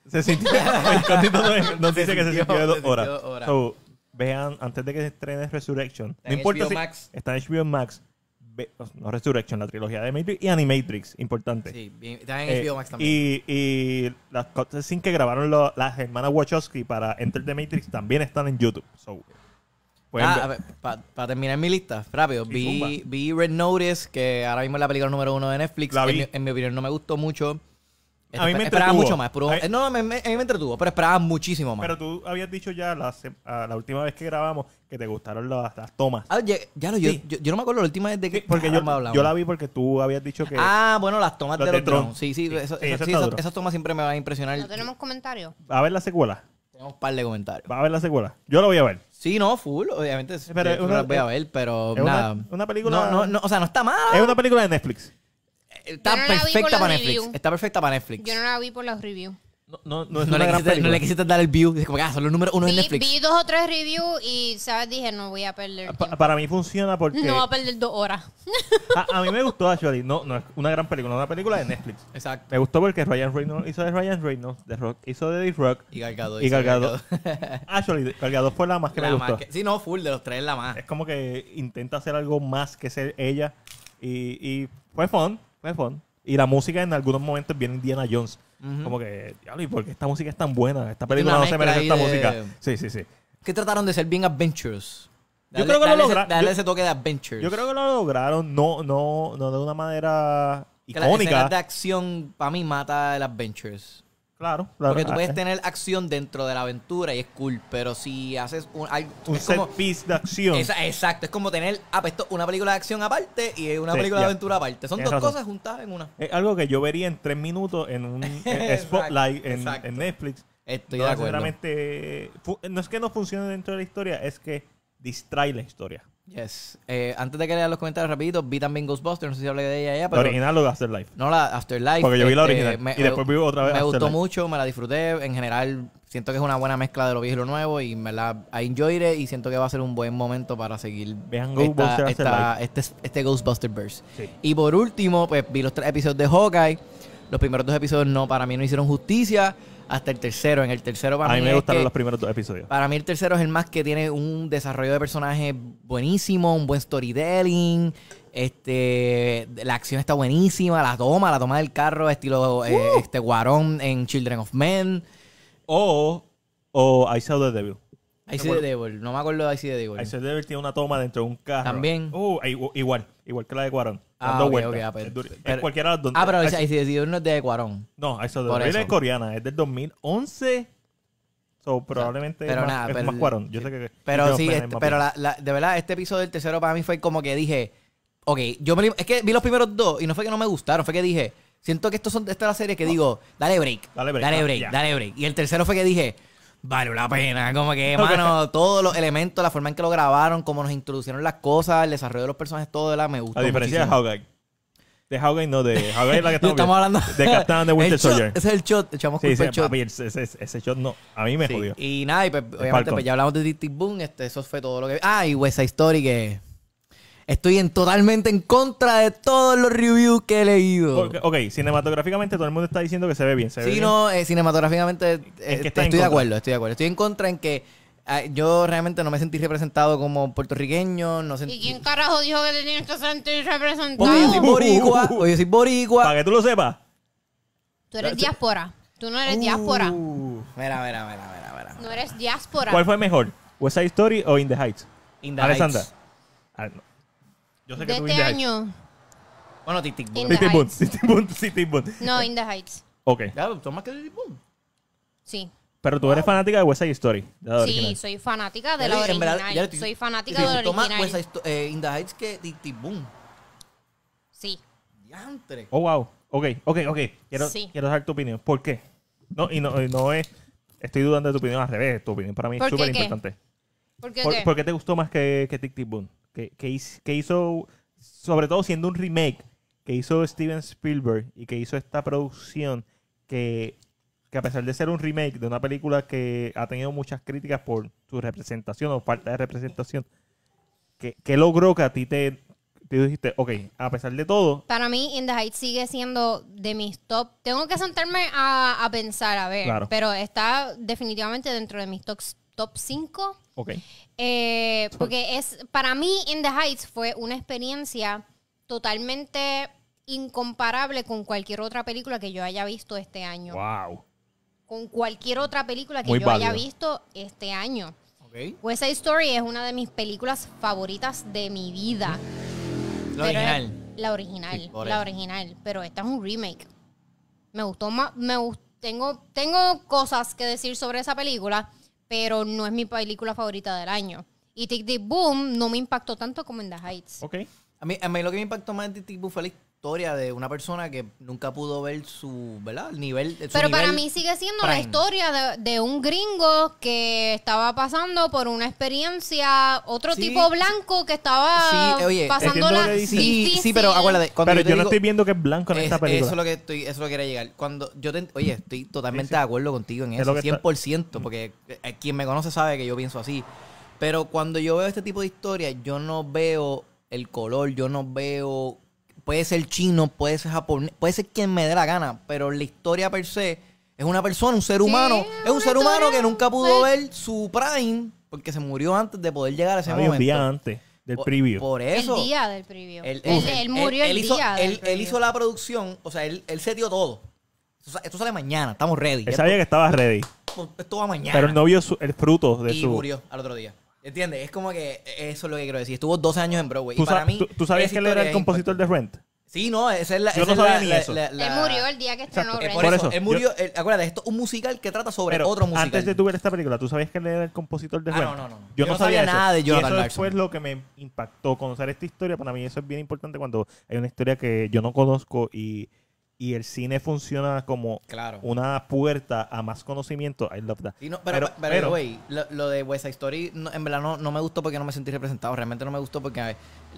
Se sintió. [LAUGHS] Nos- nos Se dice que se sintió- de dos se sintió horas. dos horas. So, vean antes de que se estrene Resurrection. Está no en importa HBO si Max. está en HBO Max. No Resurrection, la trilogía de Matrix y Animatrix, importante. Sí, bien- en Eh, HBO Max también. y, y las cutscenes que grabaron lo- las hermanas Wachowski para Enter the Matrix también están en YouTube. So, pueden Ah, para terminar mi lista, rápido. Vi, vi Red Notice, que ahora mismo es la película número uno de Netflix. En, mi, en mi opinión no me gustó mucho. A mí me esperaba entretuvo. mucho más. mí- no, me, me- a mí me entretuvo, pero esperaba muchísimo más. Pero tú habías dicho ya la, se- ah, la última vez que grabamos que te gustaron las, las tomas. Ah, ya, ya lo- yo, Sí. yo, yo no me acuerdo la última vez de que porque yo, caramba hablamos. yo la vi porque tú habías dicho que... Ah, bueno, las tomas de de los Tron. drones. Sí, sí, Sí, eso- sí, eso- eso sí, está esas, duro. esas tomas siempre me van a impresionar. No tenemos comentarios. ¿Va a ver la secuela? Tenemos un par de comentarios. ¿Va a ver la secuela? Yo lo voy a ver. Sí, no, full, obviamente. Pero yo es una- las voy a ver, pero es una- nada. una película- No, no, no, o sea, no está mala. Es una película de Netflix. Está no perfecta para Netflix. reviews. Está perfecta para Netflix. Yo no la vi por los reviews. No, no, no No, es le una gran quisiste, no película. le quisiste dar el view. Dice como que ah, son los números uno en Vi, Netflix. vi dos o tres reviews y, ¿sabes? Dije, no voy a perder Pa- tiempo. para mí funciona porque... No voy a perder dos horas. [LAUGHS] a, a mí me gustó, actually. No, no es una gran película, es una película de Netflix. Exacto. Me gustó porque Ryan Reynolds hizo de Ryan Reynolds, The Rock hizo de The Rock. Y Galgado. Y Gal Gadot. Actually, Gal Gadot fue la más que me gustó. Sí, no, full de los tres la más. Es como que intenta hacer algo más que ser ella. Y, y fue fun, fue fun. Y la música en algunos momentos viene Indiana Jones. Ujú. Como que, diablo, ¿y por qué esta música es tan buena? Esta película no se merece esta ahí música. de- Sí, sí, sí. Que trataron de ser bien adventurous. Yo creo que lo darle ese- logra- Darle ese toque de adventures. Yo creo que lo lograron, no, no, no de una manera que icónica. de acción, para mí, mata el adventures. Claro, claro. Porque tú Ah, puedes eh, tener acción dentro de la aventura y es cool, pero si haces un, algo- un set como, piece de acción. Exacto, es como tener ah, pues esto, una película de acción aparte y una Sí, película ya. de aventura aparte. Son Tienes dos razón. cosas juntadas en una. Es algo que yo vería en tres minutos en un [LAUGHS] Exacto, spotlight en, exacto. en Netflix. Estoy no de acuerdo. no es que no funcione dentro de la historia, es que distrae la historia. Yes. Eh, antes de que lean los comentarios rapidito, vi también Ghostbusters, no sé si hablé de ella ya, La pero... original o de Afterlife. No, la Afterlife. Porque yo vi la este, original y después vi otra vez Me gustó mucho, me la disfruté. En general, siento que es una buena mezcla de lo viejo y lo nuevo. Y me la I enjoyed it, y siento que va a ser un buen momento para seguir Vean Ghostbusters esta- este, este Ghostbusterverse. Sí. Y por último, pues vi los tres episodios de Hawkeye. Los primeros dos episodios no, para mí no hicieron justicia. Hasta el tercero. En el tercero para A mí me es gustaron los primeros dos episodios. para mí el tercero es el más que tiene un desarrollo de personaje buenísimo, un buen storytelling. Este, la acción está buenísima, la toma, la toma del carro, estilo eh, Uh. este Guarón en Children of Men. O, o I Saw the Devil. I See the Devil, no me acuerdo de I See the Devil. I Saw the Devil tiene una toma dentro de un carro. También. Uh, igu- igual, igual que la de Cuarón. Ah, ok, vueltas. ok, ah, pues, Es duri- es pero- cualquiera de las dos. Ah, pero no es de Guarón. No, eso. es coreana, es del 2011. So, probablemente pero es, más, nada, es pero- más Cuarón. Yo sé que. Pero sí, este- pero bien. la, la- de verdad, este episodio del tercero para mí fue como que dije, ok, yo me, es que vi los primeros dos y no fue que no me gustaron, fue que dije, siento que estos son, esta es la serie que digo, dale break, Dale break, dale ah, break, ya. dale break. Y el tercero fue que dije, vale la pena, como que, Ok. mano, todos los elementos, la forma en que lo grabaron, cómo nos introducieron las cosas, el desarrollo de los personajes, todo de la me gustó A diferencia de. Hawkeye. De Hawkeye no, de Hawkeye la que [LAUGHS] estamos, Estamos hablando De Captain the [LAUGHS] Winter Soldier. Ese es el shot, echamos Sí, al shot. ese, ese- ese shot no. A mí me Sí, jodió. Y nada, y pues, obviamente pues, ya hablamos de Tic Tic Boom, este, eso fue todo lo que... Ah, y West Side Story que... Estoy en, totalmente en contra de todos los reviews que he leído. Ok, cinematográficamente todo el mundo está diciendo que se ve bien. Se ve Sí, bien. no, eh, cinematográficamente eh, que estoy de contra. acuerdo, estoy de acuerdo. Estoy en contra en que ah, yo realmente no me sentí representado como puertorriqueño, no ¿Y quién carajo dijo que te tienes que sentir representado? Porque yo soy Uh. boricua, porque yo soy boricua. Para que tú lo sepas. Tú eres diáspora. Tú no eres diáspora. Uh, Mira, mira, mira, mira, mira. No eres diáspora. ¿Cuál fue mejor? ¿West Side Story o In the Heights? In the Alessandra. Heights. Yo sé de que tú este año. Bueno, Tic Tic Boom. City Boon, City Boon. No, In the Heights. Ok. Ya, son más que Tic Tic Boom. Sí. Pero tú eres fanática de West Side Story. de la Sí, original. soy fanática de la verdad, original. ya estoy- soy fanática Sí, de la gustó más original. West Side eh, In the Heights que Tic Tic Boom. Sí. Diantre. Oh, wow. Ok, ok, ok. Quiero, Sí. quiero saber tu opinión. ¿Por qué? No, y no, y no es... Estoy dudando de tu opinión al revés. Tu opinión para mí es ¿Por qué súper importante. ¿Por qué ¿Por, qué? por qué te gustó más que, que Tic Tic Boom? Que, que, hizo, que hizo, sobre todo siendo un remake, que hizo Steven Spielberg y que hizo esta producción que, que a pesar de ser un remake de una película que ha tenido muchas críticas por su representación o falta de representación, que, que logró que a ti te, te dijiste, ok, a pesar de todo, Para mí, In the Heights sigue siendo de mis top. Tengo que sentarme a, a pensar, a ver. Claro. Pero está definitivamente dentro de mis tops, top 5. Ok. Eh, porque es, para mí, In the Heights fue una experiencia totalmente incomparable con cualquier otra película que yo haya visto este año. Wow. Con cualquier otra película que Muy yo haya visto este año. Ok. West Side Story es una de mis películas favoritas de mi vida. La Pero original. La original, Sí, la original. Pero esta es un remake. Me gustó más, me gust- tengo, tengo cosas que decir sobre esa película, pero no es mi película favorita del año. Y Tick Tick Boom no me impactó tanto como en The Heights. Ok. A mí, a mí lo que me impactó más de tipo fue la historia de una persona que nunca pudo ver su, ¿verdad? El nivel. su Pero para nivel mí sigue siendo la prime. historia de, de un gringo que estaba pasando por una experiencia, otro Sí. tipo blanco que estaba Sí, oye, pasándola que. Sí, sí, pero acuérdate. Cuando Pero yo, yo no digo- estoy viendo que es blanco en Es- esta película. Eso es lo que estoy, eso es lo que quería llegar. Cuando yo te, oye, estoy totalmente Sí, sí. de acuerdo contigo en Es eso, está- 100%, porque eh, quien me conoce sabe que yo pienso así. Pero cuando yo veo este tipo de historias, yo no veo el color, yo no veo puede ser chino, puede ser japonés, puede ser quien me dé la gana, pero la historia per se es una persona, un ser humano, es un ser humano que nunca pudo sí. ver su prime porque se murió antes de poder llegar a ese Había momento. un día antes del Por- preview. Por eso. El día del preview. Él, Él, él- él murió él el hizo, día del él, hizo la producción, o sea, él, él se dio todo. Esto, sa- esto sale mañana, estamos ready. Él sabía que estaba ready. esto, va mañana. Pero no vio su- el fruto de y su. murió al otro día. ¿Entiendes? Es como que eso es lo que quiero decir. Estuvo 12 años en Broadway. ¿Tú, y para mí, tú- tú sabías que él era el compositor de Rent? Sí, no, esa es la. Yo esa no es la- sabía ni la- eso. la- la- Él murió el día que estrenó Eh, Rent. por, Por eso, eso, él murió. eh, acuérdate, esto es un musical que trata sobre Pero otro musical. antes de tu ver esta película, ¿tú sabías que él era el compositor de Ah, Rent? no, no, no. Yo, no sabía, eso. nada de Y Jonathan eso Larson. fue lo que me impactó. Conocer esta historia, para mí eso es bien importante cuando hay una historia que yo no conozco y, y el cine funciona como Claro. una puerta a más conocimiento. I love that. Sí, no, pero, Pero- pero, güey, lo, lo de West Side Story, no, en verdad no, no me gustó porque no me sentí representado. Realmente no me gustó porque ver,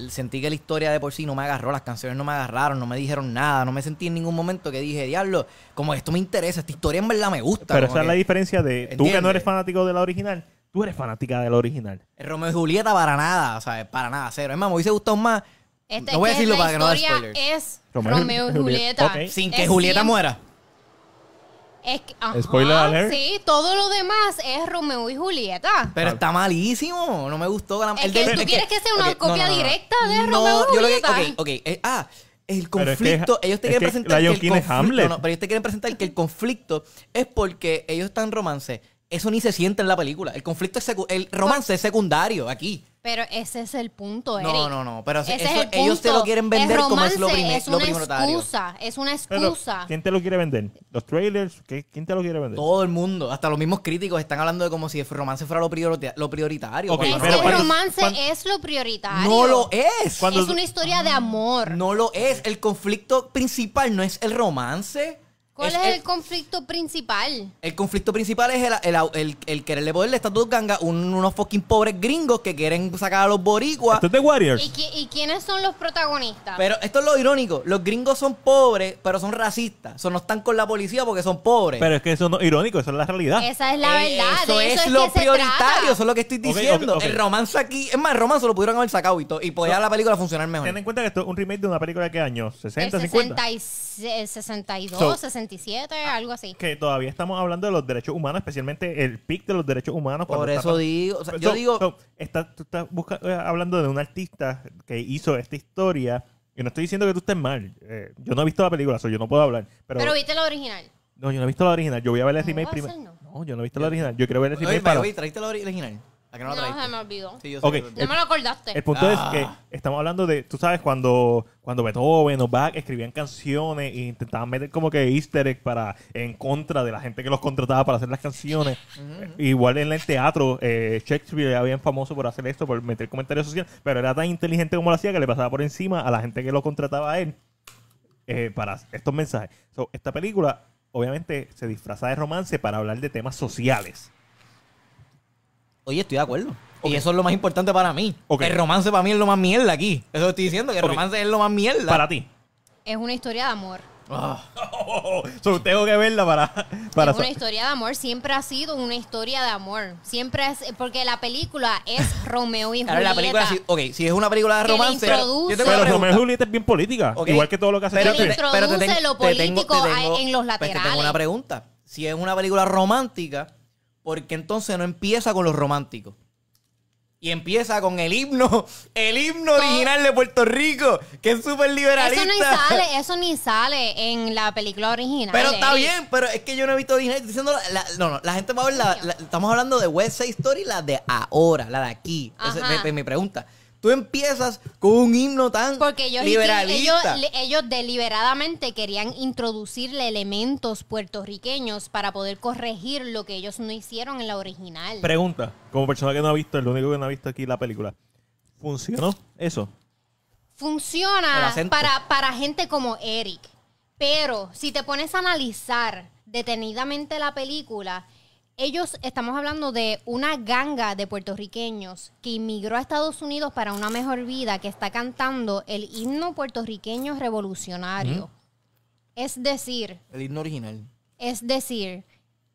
sentí que la historia de por sí no me agarró, las canciones no me agarraron, no me dijeron nada, no me sentí en ningún momento que dije, diablo, como esto me interesa, esta historia en verdad me gusta. Pero esa es la diferencia de tú que no eres fanático de la original, tú eres fanática de la original. Romeo y Julieta para nada, o sea, para nada, cero. Es más, me hubiese gustado más, Este, no voy a decirlo para que no dé historia spoilers. es Romeo y Romeo, y Julieta. Ok. sin que Es Julieta muera. Es que, ajá, Spoiler alert. Sí, todo lo demás es Romeo y Julieta. Pero está malísimo, no me gustó. la- Es el que del- tú quieres que sea una ok, copia directa de Romeo y yo lo que- Julieta. ok, ok, eh, ah, el Pero es que- conflicto, ellos te es quieren que presentar Lion el King es conflicto, Hamlet. no, pero ellos te quieren presentar que el conflicto es porque ellos están en romance. Eso ni se siente en la película. El conflicto es secu- el romance es secundario aquí. Pero ese es el punto, Eric. No, no, no, pero Ese eso- es el ellos te lo quieren vender como es lo, romance prime- es lo una excusa, es una Pero, excusa. ¿quién te lo quiere vender? ¿Los trailers? ¿Qué- ¿Quién te lo quiere vender? Todo el mundo, hasta los mismos críticos están hablando de como si el romance fuera lo, priorita- lo prioritario. Pero el cuando- romance cuando- es lo prioritario. no lo es. Cuando- Es una historia de amor. No lo es. El conflicto principal no es el romance. ¿Cuál es, el, conflicto principal? El conflicto principal es el, el, el, el quererle poder de estatus ganga un- unos fucking pobres gringos que quieren sacar a los boricuas. Esto es de Warriors. ¿Y, qui- y quiénes son los protagonistas? Pero esto es lo irónico. Los gringos son pobres, pero son racistas. Sea, no están con la policía porque son pobres. Pero es que eso no es irónico, eso es la realidad. Esa es la Eh, verdad. Eso es eso lo es que se prioritario, eso es lo que estoy diciendo. ok, ok. El romance aquí, es más, el romance lo pudieron haber sacado y, todo, y podía la película funcionar mejor. Ten en cuenta que esto es un remake de una película de qué año? El ¿60, 50? 60 y- 62, So- 67, algo así. Que todavía estamos hablando de los derechos humanos, especialmente el pic de los derechos humanos. Por está eso pas- digo, o sea, So- yo digo, so, está- tú estás busca- eh, hablando de un artista que hizo esta historia. Y no estoy diciendo que tú estés mal. eh, yo no he visto la película, so yo no puedo hablar. Pero, Pero viste la original. no, yo no he visto la original. Yo voy a ver el remake primero. no. No, yo no he visto la original. Yo quiero ver el oye, remake pero, para. oye, ¿trajiste la original? ¿A que no No, la trajiste? se me olvidó. Sí, yo sé Ok. que lo- Ya me lo acordaste. El punto Ah. es que estamos hablando de, tú sabes, cuando, cuando Beethoven o Bach escribían canciones e intentaban meter como que easter egg para, en contra de la gente que los contrataba para hacer las canciones. Igual en el teatro, eh, Shakespeare era bien famoso por hacer esto, por meter comentarios sociales, pero era tan inteligente como lo hacía que le pasaba por encima a la gente que lo contrataba a él eh, para estos mensajes. So, esta película, obviamente, se disfraza de romance para hablar de temas sociales. Oye, estoy de acuerdo. Y eso es lo más importante para mí. El romance para mí es lo más mierda aquí. Eso estoy diciendo, que el romance es lo más mierda. Para ti. Es una historia de amor. Ah. [LAUGHS] So, tengo que verla para... para es una historia de amor. Siempre ha sido una historia de amor. Siempre es... Porque la película es Romeo y Claro, Julieta. la película, sí, ok, si es una película de romance. introduce- Pero. Romeo y Julieta es bien política. Igual que todo lo que hace Pero le introduce lo te tengo- político te tengo- en los pues te tengo laterales. una pregunta. Si es una película romántica, porque entonces no empieza con los románticos. Y empieza con el himno, [LAUGHS] el himno original de Puerto Rico, que es súper liberalista. Eso ni sale, eso ni sale en la película original. Pero está Eric. bien, pero es que yo no he visto. Estoy diciendo la, no, no, la gente va a ver la, la- Estamos hablando de West Side Story, la de ahora, la de aquí. Esa es mi, mi pregunta. Tú empiezas con un himno tan Porque ellos, liberalista. ellos, ellos deliberadamente querían introducirle elementos puertorriqueños para poder corregir lo que ellos no hicieron en la original. Pregunta, como persona que no ha visto, el único que no ha visto aquí la película, ¿funcionó eso? Funciona para, para gente como Eric. Pero si te pones a analizar detenidamente la película, ellos estamos hablando de una ganga de puertorriqueños que inmigró a Estados Unidos para una mejor vida, que está cantando el himno puertorriqueño revolucionario. Es decir, El himno original. es decir,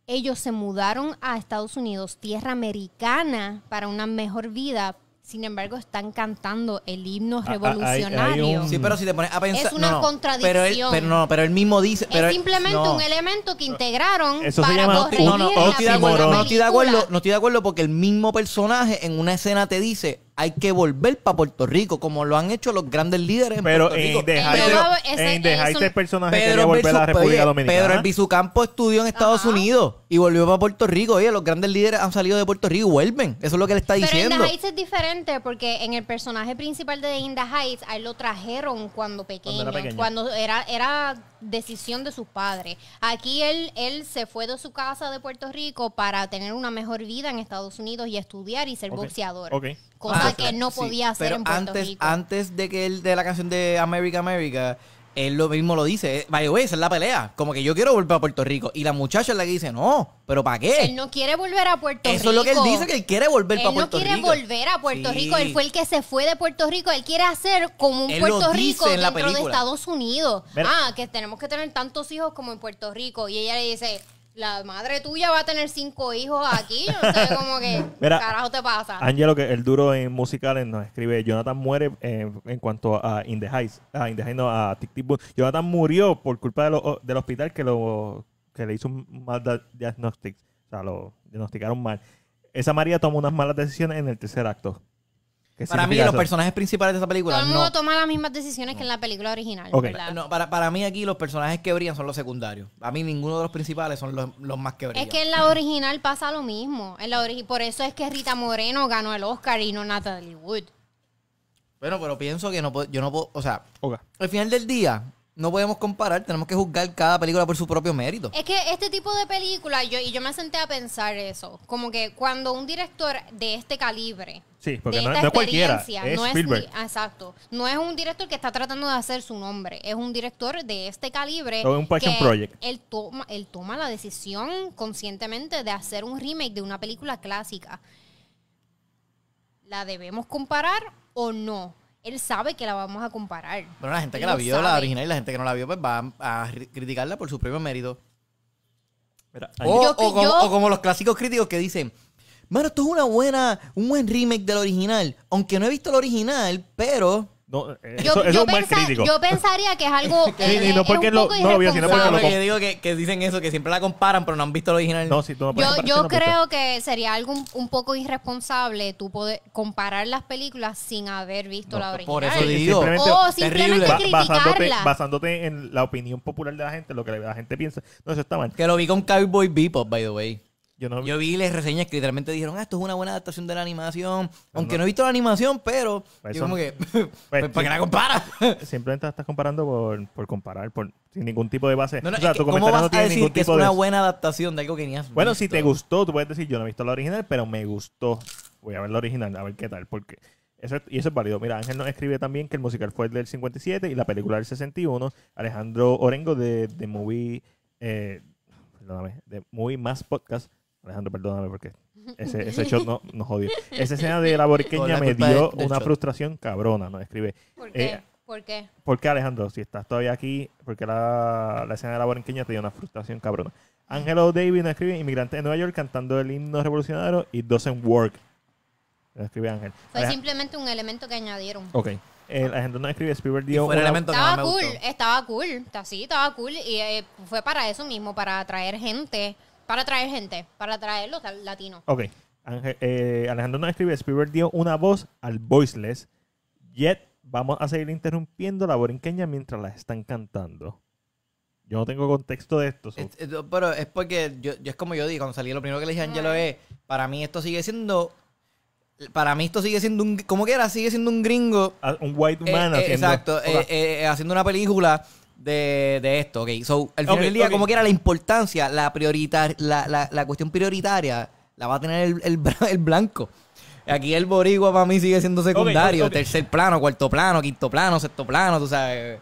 ellos se mudaron a Estados Unidos, tierra americana, para una mejor vida. Sin embargo, están cantando el himno Ah, ah, hay- hay revolucionario. un- Sí, pero si te pones a pensar. Es una no, no, contradicción. Pero él, pero no, pero él mismo dice. Pero es él- simplemente no. un elemento que integraron Eso se para llama corregir No, no, la no estoy de acuerdo, no estoy de acuerdo, no estoy de acuerdo porque el mismo personaje en una escena te dice hay que volver para Puerto Rico, como lo han hecho los grandes líderes en Pero Puerto Rico. en Pero Heights el personaje quería Pedro, volver a la República oye, Dominicana. Pedro el Bizucampo estudió en Estados Ajá. Unidos y volvió para Puerto Rico. Oye, los grandes líderes han salido de Puerto Rico y vuelven. Eso es lo que él está Pero en diciendo. The Heights es diferente porque en el personaje principal de In the Heights, a él lo trajeron cuando pequeño, Cuando era pequeño. cuando era, era decisión de sus padres. Aquí él, él se fue de su casa de Puerto Rico para tener una mejor vida en Estados Unidos y estudiar y ser boxeador. Cosa Ah, que no sí, podía hacer pero en Puerto antes, Rico. Antes de que él de la canción de America America, él lo mismo lo dice. eh, By the way, esa es la pelea. Como que yo quiero volver a Puerto Rico. Y la muchacha es la que dice, no, pero ¿para qué? Él no quiere volver a Puerto Rico. Eso es lo que él dice, que él quiere volver Él para no Puerto quiere Rico. volver a Puerto Sí. Rico. Él fue el que se fue de Puerto Rico. Él quiere hacer como un Él lo Puerto dice Rico en la dentro de. Estados Unidos. Mira. Ah, que tenemos que tener tantos hijos como en Puerto Rico. Y ella le dice, la madre tuya va a tener cinco hijos aquí. Yo no sé [LAUGHS] cómo que Mira, carajo te pasa. Angelo, que el duro en musicales, nos escribe, Jonathan muere eh, en cuanto a In the Heights, a In the Heights, no, a Tic Tic Boom. Jonathan murió por culpa de lo- del hospital que lo que le hizo un mal da- diagnostic, o sea, lo diagnosticaron mal. Esa María tomó unas malas decisiones en el tercer acto. ¿Qué Para mí, los eso? personajes principales de esa película Todo el mundo no. toma las mismas decisiones que en la película original. Ok. ¿verdad? no, para, para mí aquí los personajes que brillan son los secundarios. A mí ninguno de los principales son los, los más que brillan. Es que en la original pasa lo mismo. En la por eso es que Rita Moreno ganó el Oscar y no Natalie Wood. Bueno, pero pienso que no puedo, yo no puedo, o sea, Ok. al final del día no podemos comparar, tenemos que juzgar cada película por su propio mérito. Es que este tipo de películas, yo, y yo me senté a pensar eso, como que cuando un director de este calibre, Sí, porque de no, esta no es cualquiera, experiencia, es no Spielberg. ni- exacto, no es un director que está tratando de hacer su nombre, es un director de este calibre Es un passion que project. Él toma, él toma la decisión conscientemente de hacer un remake de una película clásica. ¿La debemos comparar o no? Él sabe que la vamos a comparar. Bueno, la gente que la vio, la original, y la gente que no la vio, pues va a, a ri- criticarla por su propio mérito. Mira, O, Yo- o como, yo- o como los clásicos críticos que dicen, bueno, esto es una buena, un buen remake del original. Aunque no he visto el original, pero... no, eh, Yo, eso, eso yo es un mal crítico. yo pensaría que es algo. [LAUGHS] Sí, eh, y no es porque un lo- no lo vio, sino porque lo Porque yo digo que, que dicen eso, que siempre la comparan, pero no han visto el original. No, si tú no puedes Yo, yo no creo que sería algo un, un poco irresponsable tú poder comparar las películas sin haber visto No, la original. por eso Sí, digo. simplemente- o simplemente. Ba- basándote en la opinión popular de la gente, lo que la gente piensa. No, eso está mal. Que lo vi con Cowboy Bebop, by the way. Yo no Yo vi las reseñas que literalmente dijeron, ah, esto es una buena adaptación de la animación. Aunque no. no, he visto la animación, pero... Pues yo son- como que... [LAUGHS] [LAUGHS] Pues, pues, ¿Para qué la compara? [LAUGHS] simplemente estás comparando por, por comparar, por, sin ningún tipo de base. No, no, o sea, es que tu ¿Cómo vas no a tiene decir ningún que es una de... buena adaptación de algo que ni has Bueno, si te gustó, tú puedes decir, yo no he visto la original, pero me gustó. Voy a ver la original, a ver qué tal, porque... Eso y eso es válido. Mira, Ángel nos escribe también que el musical fue el del 57 y la película del 61. Alejandro Orengo de, de Movie... Eh, perdóname, de Movie Más Podcast. Alejandro, perdóname porque [LAUGHS] ese, ese shot no, nos jodió. Esa escena de la [LAUGHS] borqueña me dio una shot. frustración cabrona, nos escribe. ¿Por qué? Eh, ¿Por qué? ¿Por qué, Alejandro? Si estás todavía aquí, porque la, la escena de la borinqueña te dio una frustración cabrona. Ángelo David nos escribe Inmigrante de Nueva York cantando el himno revolucionario y Doesn't Work. Nos escribe Ángel. Fue Aleja- simplemente un elemento que añadieron. Ok. El Alejandro nos escribe Spielberg Y dio fue el elemento que Estaba me cool, gustó. estaba cool, está- sí, estaba cool y eh, fue para eso mismo, para atraer gente Para traer gente, para traer los latinos. Ok. Ángel- eh, Alejandro nos escribe, Spielberg dio una voz al voiceless, yet vamos a seguir interrumpiendo la borinqueña mientras la están cantando. Yo no tengo contexto de esto. so- Es- es- pero es porque yo, yo es como yo dije, cuando salí, lo primero que le dije a Angelo es, para mí esto sigue siendo, para mí esto sigue siendo un, como que era, sigue siendo un gringo a- un white Eh, man eh, haciendo... exacto, eh, eh, haciendo una película de, de esto, ok. So, al final Ok, del día, como que era la importancia, la, prioritar, la, la, la cuestión prioritaria, la va a tener el, el, blanco. Aquí el boricua para mí sigue siendo secundario, tercer plano, cuarto plano, quinto plano, sexto plano, tú sabes.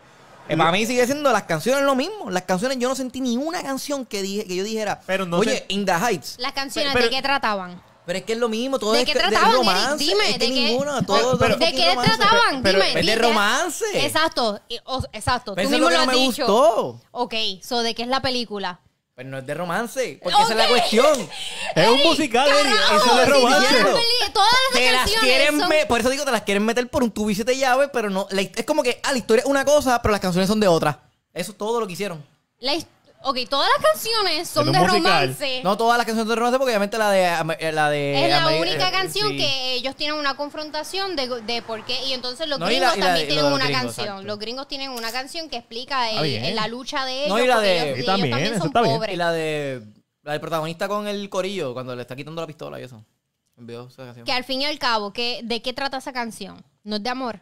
Eh, para mí sigue siendo las canciones lo mismo. Las canciones, yo no sentí ni una canción que, dije, que yo dijera, Pero no oye, sé- In the Heights. Las canciones, Pero- ¿de qué trataban? Pero es que es lo mismo, todo ¿De es qué trataban, Eric? romance. Dime, es que ¿de qué- todo pero- ¿De qué romance. trataban? pero- Dime. Es de romance. Exacto, o- exacto. Pero Tú mismo lo lo que has no me dicho. gustó. Ok, so ¿de qué es la película? Pero no es de romance, porque esa es la cuestión. Es un musical, Eri, eso es de si romance. todas las Todas las Te las canciones quieren son- me- por eso digo, te las quieren meter por un tubo y siete llaves, pero no. la es como que, ah, la historia es una cosa, pero las canciones son de otra. Eso es todo lo que hicieron. la his- ok, todas las canciones son de romance. No todas las canciones son de romance, porque obviamente la de. Am- eh, La de es la Ameri- única eh, canción sí. que ellos tienen una confrontación de, de por qué. Y entonces los No, gringos la- y la también tienen una gringos, canción. exacto. Los gringos tienen una canción que explica el- la lucha de ellos. No, y la de- ellos, Y ellos también, eso son está bien. pobres. Y la de. La del protagonista con el corillo, cuando le está quitando la pistola y eso. Envió esa canción. Que al fin y al cabo, ¿qué, ¿de qué trata esa canción? No es de amor.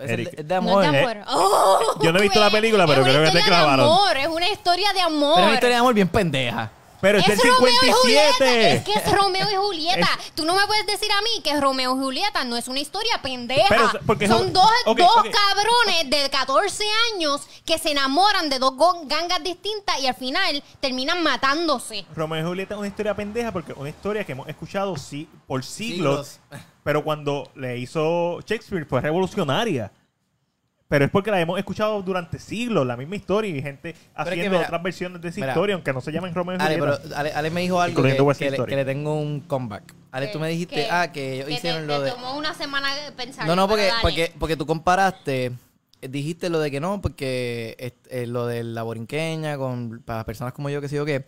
Es, el- de No amor. es de amor. Oh, Yo no he visto la película, pero creo que te clavaron. amor, es una historia de amor. Pero es una historia de amor bien pendeja. Pero es, del Romeo y Julieta. 57. Es que es Romeo y Julieta. Tú no me puedes decir a mí que Romeo y Julieta no es una historia pendeja. Pero, porque es Son dos, dos cabrones de 14 años que se enamoran de dos gangas distintas y al final terminan matándose. Romeo y Julieta es una historia pendeja porque es una historia que hemos escuchado sí, por siglos, pero cuando le hizo Shakespeare fue revolucionaria. Pero es porque la hemos escuchado durante siglos, la misma historia y gente que haciendo mira, otras versiones de esa mira. historia, aunque no se llamen Romeo y Ale, pero Ale, Ale me dijo algo que, que le, que le tengo un comeback. Ale, tú me dijiste, ah, que ellos te- hicieron te lo de... tomó una semana de pensar. No, no, porque, porque, porque tú comparaste, dijiste lo de que no, porque este, eh, lo de la borinqueña con para personas como yo, que sé yo qué.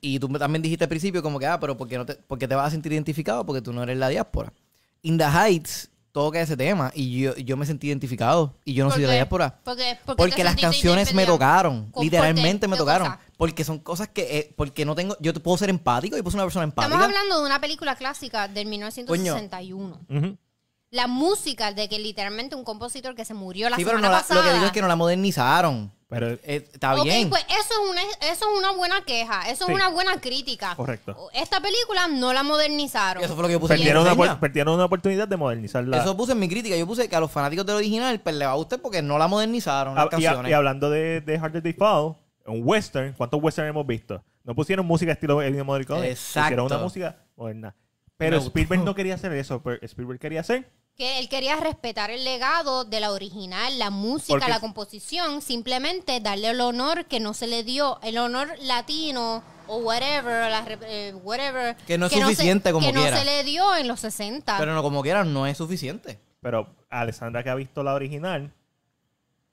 Y tú también dijiste al principio como que, ah, pero porque no te, porque te vas a sentir identificado porque tú no eres la diáspora. In the Heights toca ese tema y yo, yo me sentí identificado y yo no ¿Por soy de la qué? diáspora. Porque, Porque las canciones me tocaron, ¿Con- literalmente me tocaron. cosa? Porque son cosas que, eh, porque no tengo, yo puedo ser empático y puedo ser una persona empática. Estamos hablando de una película clásica del 1961. Ujú. La música de que literalmente un compositor que se murió la sí, pero semana no la- pasada. lo que digo es que no la modernizaron. Pero Eh, está Ok, bien. pues eso es, una, eso es una buena queja, eso Sí. es una buena crítica. Correcto. Esta película no la modernizaron. Eso fue lo que yo puse en mi perdieron una, reseña. opor- perdieron una oportunidad de modernizarla. Eso puse en mi crítica. Yo puse que a los fanáticos del original pues le va a gustar porque no la modernizaron las Ah, y, a- canciones. y hablando de, de Hard They Fall, un western, ¿cuántos western hemos visto? No pusieron música estilo Ennio Morricone, Exacto. pusieron una música moderna. Pero. Spielberg no quería hacer eso, pero Spielberg quería hacer Que él quería respetar el legado de la original, la música, Porque- la composición, simplemente darle el honor que no se le dio, el honor latino o whatever, la rep- eh, whatever. Que no es se- suficiente como Que no se le dio en los 60. Pero no, como quieran, no es suficiente. Pero Alessandra que ha visto la original,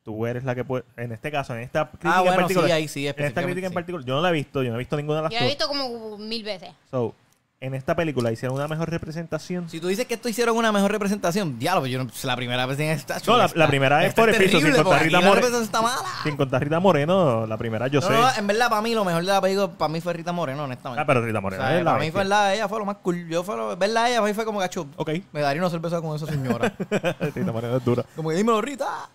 tú eres la que puede, en este caso, en esta crítica Ah, bueno, en particular, sí, ahí sí, en esta específicamente, crítica en sí. particular, yo no la he visto, yo no he visto ninguna de las Yo lo he dos. visto como mil veces. So, en esta película hicieron una mejor representación. Si tú dices que esto hicieron una mejor representación, diablo, yo no, la primera vez en esta. No, la- la primera es por el piso, sin contar Rita aquí la More- representación está mala. Sin contar Rita Moreno, la primera yo No, sé. no, en verdad, para mí, lo mejor de la película, para mí fue Rita Moreno, honestamente. Ah, pero Rita O Moreno sea, es la para mí fue la, ella fue lo más cool. Yo fue lo, verla a ella, para mí fue como gacho. Ok. Me daría una cerveza con esa señora. [LAUGHS] Rita Moreno es dura. como que dímelo, Rita.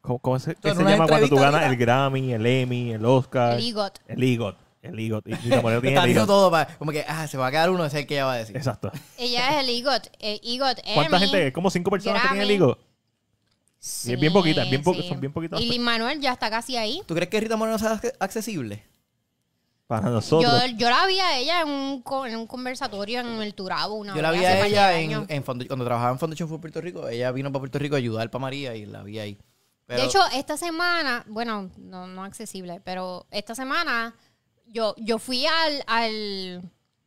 ¿Cómo, cómo se, qué se llama cuando tú ganas el Grammy, el Emmy, el Oscar? El EGOT. El EGOT. El EGOT. Y Rita Moreno tiene Está el EGOT. todo para, como que, ah, se va a quedar uno, ese es el que ella va a decir. Exacto. Ella es el EGOT. El EGOT [LAUGHS] ¿Cuánta Emmy. gente? Como cinco personas que tienen el Grammy. EGOT. Sí, es bien poquita, bien po- sí. son bien poquitas. Y Lin Manuel ya está casi ahí. ¿Tú crees que Rita Moreno sea ac- accesible? Para nosotros. Yo, yo la vi a ella en un, co- en un conversatorio en el Turabo una Yo la vez vi hace a par de ella en, años. en Fondo- cuando trabajaba en Foundation for Puerto Rico. Ella vino para Puerto Rico a ayudar para María y la vi ahí. Pero- De hecho, esta semana, bueno, no, no accesible, pero esta semana yo, yo fui al, al,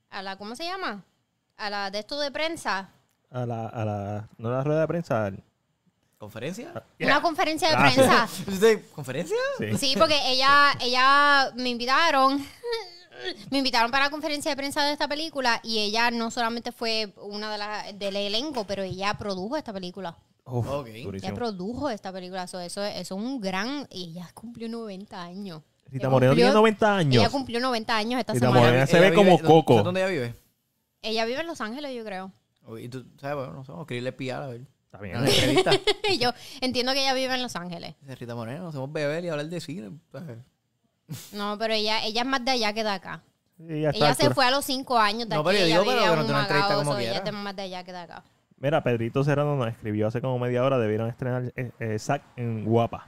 a la, ¿cómo se llama? A la de esto de prensa. A la, a la, no a la rueda de prensa. al- ¿Conferencia? Una conferencia de prensa. [LAUGHS] ¿Usted- ¿Conferencia? Sí. Sí, porque ella, ella me invitaron. [LAUGHS] Me invitaron para la conferencia de prensa de esta película y ella no solamente fue una de las del elenco, pero ella produjo esta película. Uf, Ok. Ella durísimo. produjo esta película. So, eso, eso es un gran. y Ella cumplió 90 años. Rita Moreno cumplió- tiene 90 años. Ella cumplió 90 años esta Rita semana. Moreno se ve como vive- Coco. ¿Sabes dónde ella vive? Ella vive en Los Ángeles, yo creo. Y tú, ¿sabes? Bueno, no sé, vamos a escribirle PR a ver. Está bien. [LAUGHS] Yo entiendo que ella vive en Los Ángeles. Rita Moreno, nos hacemos beber y hablar de cine. ¿sabes? No, pero ella, ella es más de allá que de acá. Ella se fue a los 5 años de No, aquí. pero yo ella digo, pero vivía que en no te una entrevista como so ella quiera. es más de allá que de acá. Mira, Pedrito Serrano nos escribió hace como media hora. Debieron estrenar eh, eh, Zack en Guapa.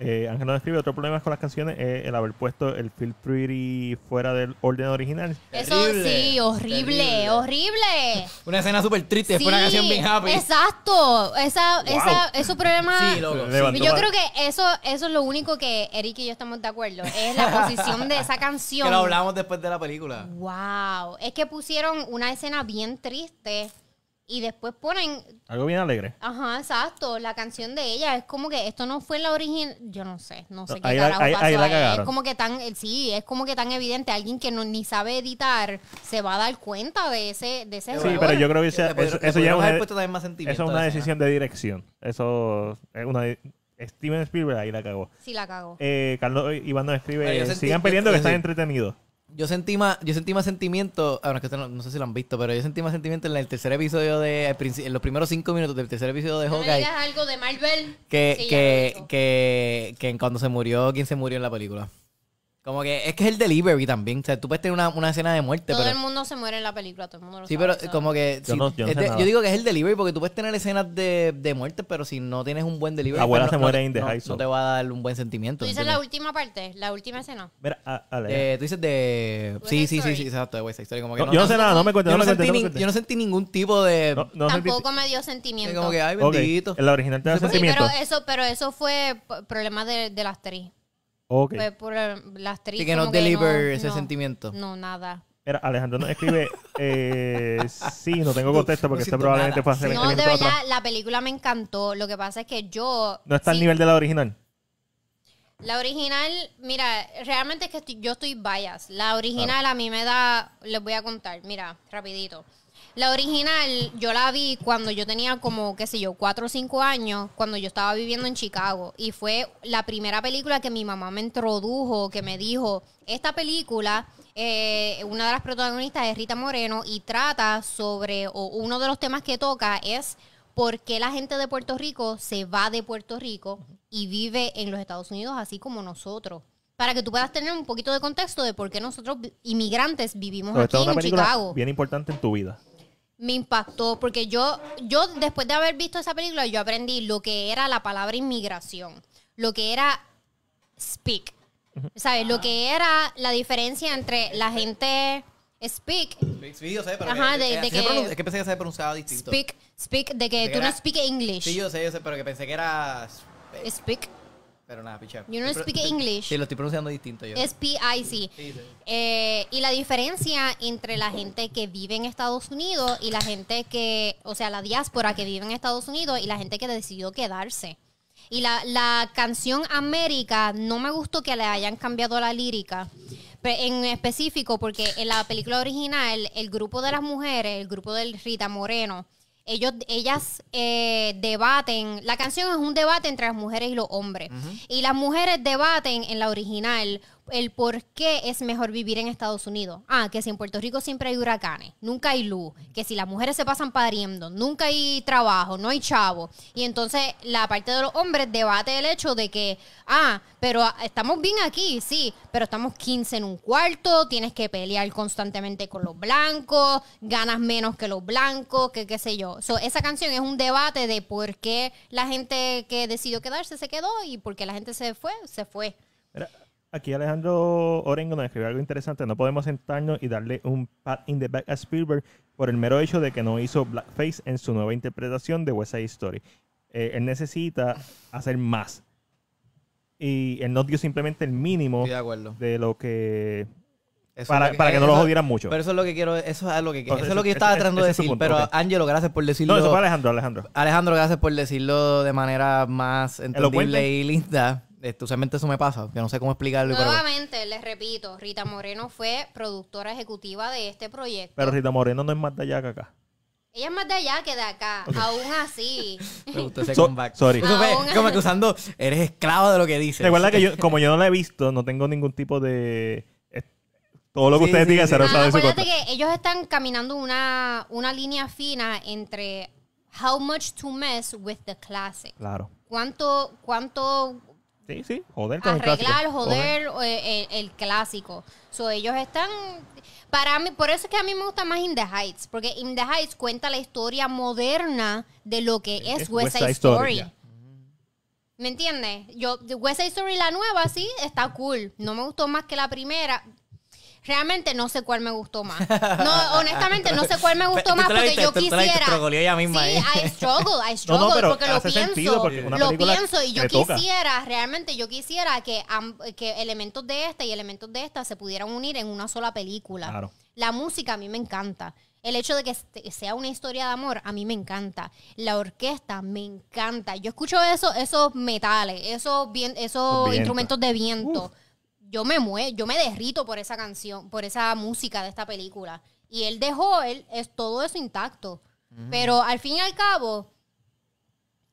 Eh, Ángel nos escribe otro problema con las canciones es el haber puesto el Feel Pretty fuera del orden original. Eso Terrible, sí, horrible, terrible. horrible. [LAUGHS] Una escena súper triste, después una Sí, canción bien happy. Exacto. Esa, esa, esos problemas. Sí, loco. Levantó Yo creo que eso, eso es lo único que Eric y yo estamos de acuerdo. Es la posición de esa [LAUGHS] canción. Que lo hablamos después de la película. Wow. Es que pusieron una escena bien triste y después ponen. Algo bien alegre. Ajá, exacto. La canción de ella es como que esto no fue la origen. Yo no sé, no sé qué ahí la- carajo ahí- pasó ahí la. Es como que tan, eh, sí, es como que tan evidente. Alguien que no, ni sabe editar se va a dar cuenta de ese, de ese Sí, error. pero yo creo que esa- pod- eso, le eso ya es podríamos haber una, puesto también más eso es a una decisión de dirección. Eso es una... Steven Spielberg ahí la cagó. Sí la cago. Eh, Carlos Iván nos escribe, yo sigan peleando que yo- están sí. entretenidos. Yo sentí más, yo sentí más sentimiento, ah, bueno, que no, no sé si lo han visto, pero yo sentí más sentimiento en el tercer episodio de, en los primeros cinco minutos del tercer episodio de No Hawkeye, digas algo de Marvel. que, que, que, que cuando se murió, quién se murió en la película. Como que es que es el delivery también, o sea, tú puedes tener una, una escena de muerte, Todo pero... el mundo se muere en la película, todo el mundo lo Sí, sabe, pero como que... Yo sí, no- yo no es sé de- nada. yo digo que es el delivery porque tú puedes tener escenas de, de muerte, pero si no tienes un buen delivery... La abuela pues se no- muere no- in the no- high No school. te va a dar un buen sentimiento. ¿Tú dices ¿entiendes? la última parte? ¿La última escena? Mira, a- Ale. Eh, tú dices de... Sí, sí, sí, sí, exacto, de West Side. Como que No, yo no sé nada, no me cuentes, yo yo no sentí ningún tipo de... No- no sentí- Tampoco me dio sentimiento. como que, ay, bendito. En la original te da sentimiento. pero eso, pero eso fue problema de, de la actriz. Ok. Fue por eh. Sí, que no deliver no- ese no, sentimiento. No, nada. Mira, Alejandro nos escribe, [LAUGHS] eh, sí, no tengo contexto porque no este probablemente nada. fue hace Sí. 20 No, de verdad, atrás. la película me encantó. Lo que pasa es que yo. No está al sí, nivel de la original. La original, mira, realmente es que estoy- yo estoy bias. La original a mí me da, les voy a contar, mira, rapidito. La original yo la vi cuando yo tenía como, qué sé yo, cuatro o cinco años, cuando yo estaba viviendo en Chicago. Y fue la primera película que mi mamá me introdujo, que me dijo, esta película, eh, una de las protagonistas es Rita Moreno y trata sobre, o uno de los temas que toca es por qué la gente de Puerto Rico se va de Puerto Rico y vive en los Estados Unidos así como nosotros. Para que tú puedas tener un poquito de contexto de por qué nosotros, inmigrantes, vivimos Pero aquí en Chicago. bien importante en tu vida. Me impactó porque yo, yo después de haber visto esa película, yo aprendí lo que era la palabra inmigración, lo que era speak, ¿sabes? Lo que era la diferencia entre la gente speak Sí, yo sé, pero Ajá, que, de- de se que- pronun- es que pensé que se pronunciaba distinto. Speak, speak, de que Pensé que tú no speak English. Sí, yo sé, yo sé, pero que pensé que era... Speak, Pero nada, picha. you don't speak English. Sí, lo estoy pronunciando distinto yo. Sí, sí. Eh, y la diferencia entre la gente que vive en Estados Unidos y la gente que, o sea, la diáspora que vive en Estados Unidos y la gente que decidió quedarse. Y la, la canción América, no me gustó que le hayan cambiado la lírica. Pe- En específico, porque en la película original, el grupo de las mujeres, el grupo de Rita Moreno, ellos, ellas eh, debaten, la canción es un debate entre las mujeres y los hombres. Y las mujeres debaten en la original el por qué es mejor vivir en Estados Unidos. Ah, que si en Puerto Rico siempre hay huracanes, nunca hay luz, que si las mujeres se pasan pariendo, nunca hay trabajo, no hay chavo. Y entonces la parte de los hombres debate el hecho de que, ah, pero ah, estamos bien aquí, sí, pero estamos 15 en un cuarto, tienes que pelear constantemente con los blancos, ganas menos que los blancos, que qué sé yo. So, esa canción es un debate de por qué la gente que decidió quedarse se quedó y por qué la gente se fue, se fue. Aquí Alejandro Orengo nos escribe algo interesante. No podemos sentarnos y darle un pat in the back a Spielberg por el mero hecho de que no hizo blackface en su nueva interpretación de West Side Story. Eh, él necesita hacer más. Y él nos dio simplemente el mínimo de lo que... Eso Para, es para que no lo jodieran mucho. Pero eso es lo que quiero, eso es lo que, eso es lo que yo estaba ese- tratando de ese decir. punto, pero ok. Ángelo, gracias por decirlo. No, eso fue Alejandro, Alejandro. Alejandro, gracias por decirlo de manera más entendible y linda. Este, usualmente eso me pasa, que no sé cómo explicarlo. pero- Nuevamente, les repito, Rita Moreno fue productora ejecutiva de este proyecto. Pero Rita Moreno no es más de allá que acá. Ella es más de allá que de acá. Aún así. [LAUGHS] me gustó ese So- comeback. sorry. Eso fue como que usando, eres esclavo de lo que dices. Recuerda que yo, [LAUGHS] como yo no la he visto, no tengo ningún tipo de... Todo lo que Sí, ustedes sí, digan sí. será Ah, usado en su acuérdate que ellos están caminando una, una línea fina entre how much to mess with the classic. Claro. ¿Cuánto, cuánto Sí, sí. Joder con el clásico. arreglar, joder eh, el, el clásico? So, ellos están... Para mí, por eso es que a mí me gusta más In the Heights, porque In the Heights cuenta la historia moderna de lo que es, Es West West Side Side Story. ¿Me entiendes? Yo, West Side Story, la nueva, sí, está cool. No me gustó más que la primera. Realmente no sé cuál me gustó más. [LAUGHS] No, honestamente no sé cuál me gustó más porque yo quisiera. trogoleó ella misma sí, ahí. I struggle, I [LAUGHS] struggle no, pero porque lo pienso. sentido porque una lo pienso y yo quisiera, realmente yo quisiera que, que elementos de esta y elementos de esta se pudieran unir en una sola película. Claro. La música a mí me encanta. El hecho de que este- sea una historia de amor, a mí me encanta. La orquesta me encanta. Yo escucho eso, esos metales, esos, bien, esos instrumentos de viento. Yo me mue yo me derrito por esa canción, por esa música de esta película. Y él dejó él, es todo eso intacto. Pero al fin y al cabo,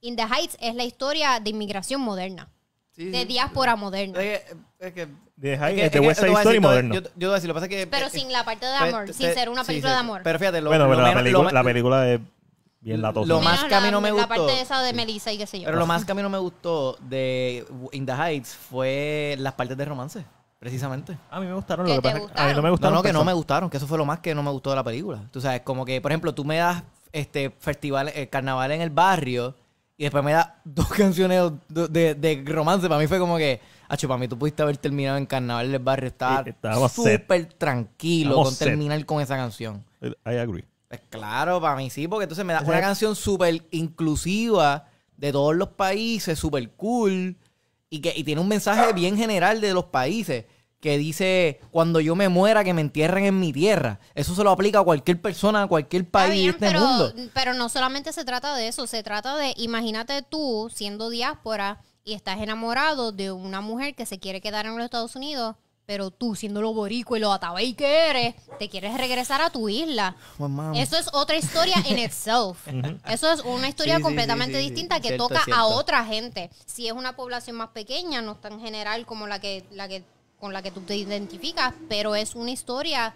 In the Heights es la historia de inmigración moderna, Sí, de sí. diáspora moderna. Es que, es que, De, es que- de es West que Side Story moderno. Yo, yo te voy a decir, lo que pasa es que... Pero eh, sin la parte de amor, te- sin ser una película sí. de amor. Pero fíjate, lo, bueno, lo pero la menos- película, lo- la película es bien latosa. lo más que a mí la- no me La gustó. parte esa de Melissa y qué sé yo. Pero lo más que a mí no me gustó de In the Heights fue las partes de romance, precisamente. A mí me gustaron. ¿Que Lo que te pasa es que a mí no me No, gustaron. no, que no me gustaron, que eso fue lo más que no me gustó de la película. Tú sabes, como que, por ejemplo, tú me das este festival, eh, carnaval en el barrio y después me das [LAUGHS] dos canciones de, de- de romance. Para mí fue como que, acho, para mí tú pudiste haber terminado en carnaval en el barrio. Estaba súper tranquilo con set. terminar con esa canción. I agree. Pues claro, para mí sí, porque entonces me da una canción súper inclusiva de todos los países, súper cool, y que y tiene un mensaje bien general de los países, que dice, cuando yo me muera, que me entierren en mi tierra. Eso se lo aplica a cualquier persona, a cualquier país bien, de este pero, mundo. pero no solamente se trata de eso, se trata de, imagínate tú siendo diáspora y estás enamorado de una mujer que se quiere quedar en los Estados Unidos, pero tú siendo lo boricua y lo atabey que eres, te quieres regresar a tu isla. Pues. Eso es otra historia en [LAUGHS] itself. Eso es una historia Sí, sí, completamente sí, sí, sí. distinta que Cierto, toca cierto. a otra gente. Si es una población más pequeña, no es tan general como la que, la que con la que tú te identificas, pero es una historia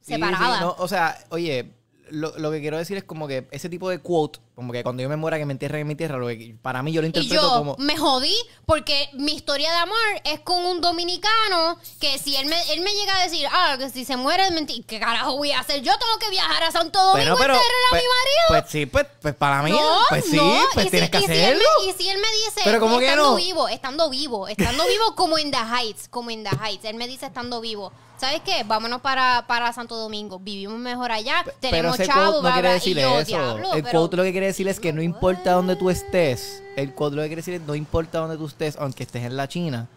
Sí, separada. sí, no, o sea, oye, lo, lo que quiero decir es como que ese tipo de quote, como que cuando yo me muera, que me entierren en mi tierra, lo que- para mí yo lo Y interpreto yo como... me jodí porque mi historia de amor es con un dominicano que si él me, él me llega a decir, ah, que si se muere es mentira, ¿qué carajo voy a hacer? Yo tengo que viajar a Santo Domingo a enterrar a pues, mi marido. pues sí, pues, pues para mí, no, pues sí, no. pues y si, tienes que y si él hacerlo. me- y si él me dice, Pero ¿cómo que estando no? vivo, estando vivo, estando vivo como en The Heights, como en The Heights. Él me dice estando vivo. ¿Sabes qué? Vámonos para, para Santo Domingo. Vivimos mejor allá. tenemos ese chavos, quote bla, bla. y yo, diablo, el pero- quote lo que quiere decir es que no importa dónde tú estés. El lo que quiere decir es no importa dónde tú estés, aunque estés en la China,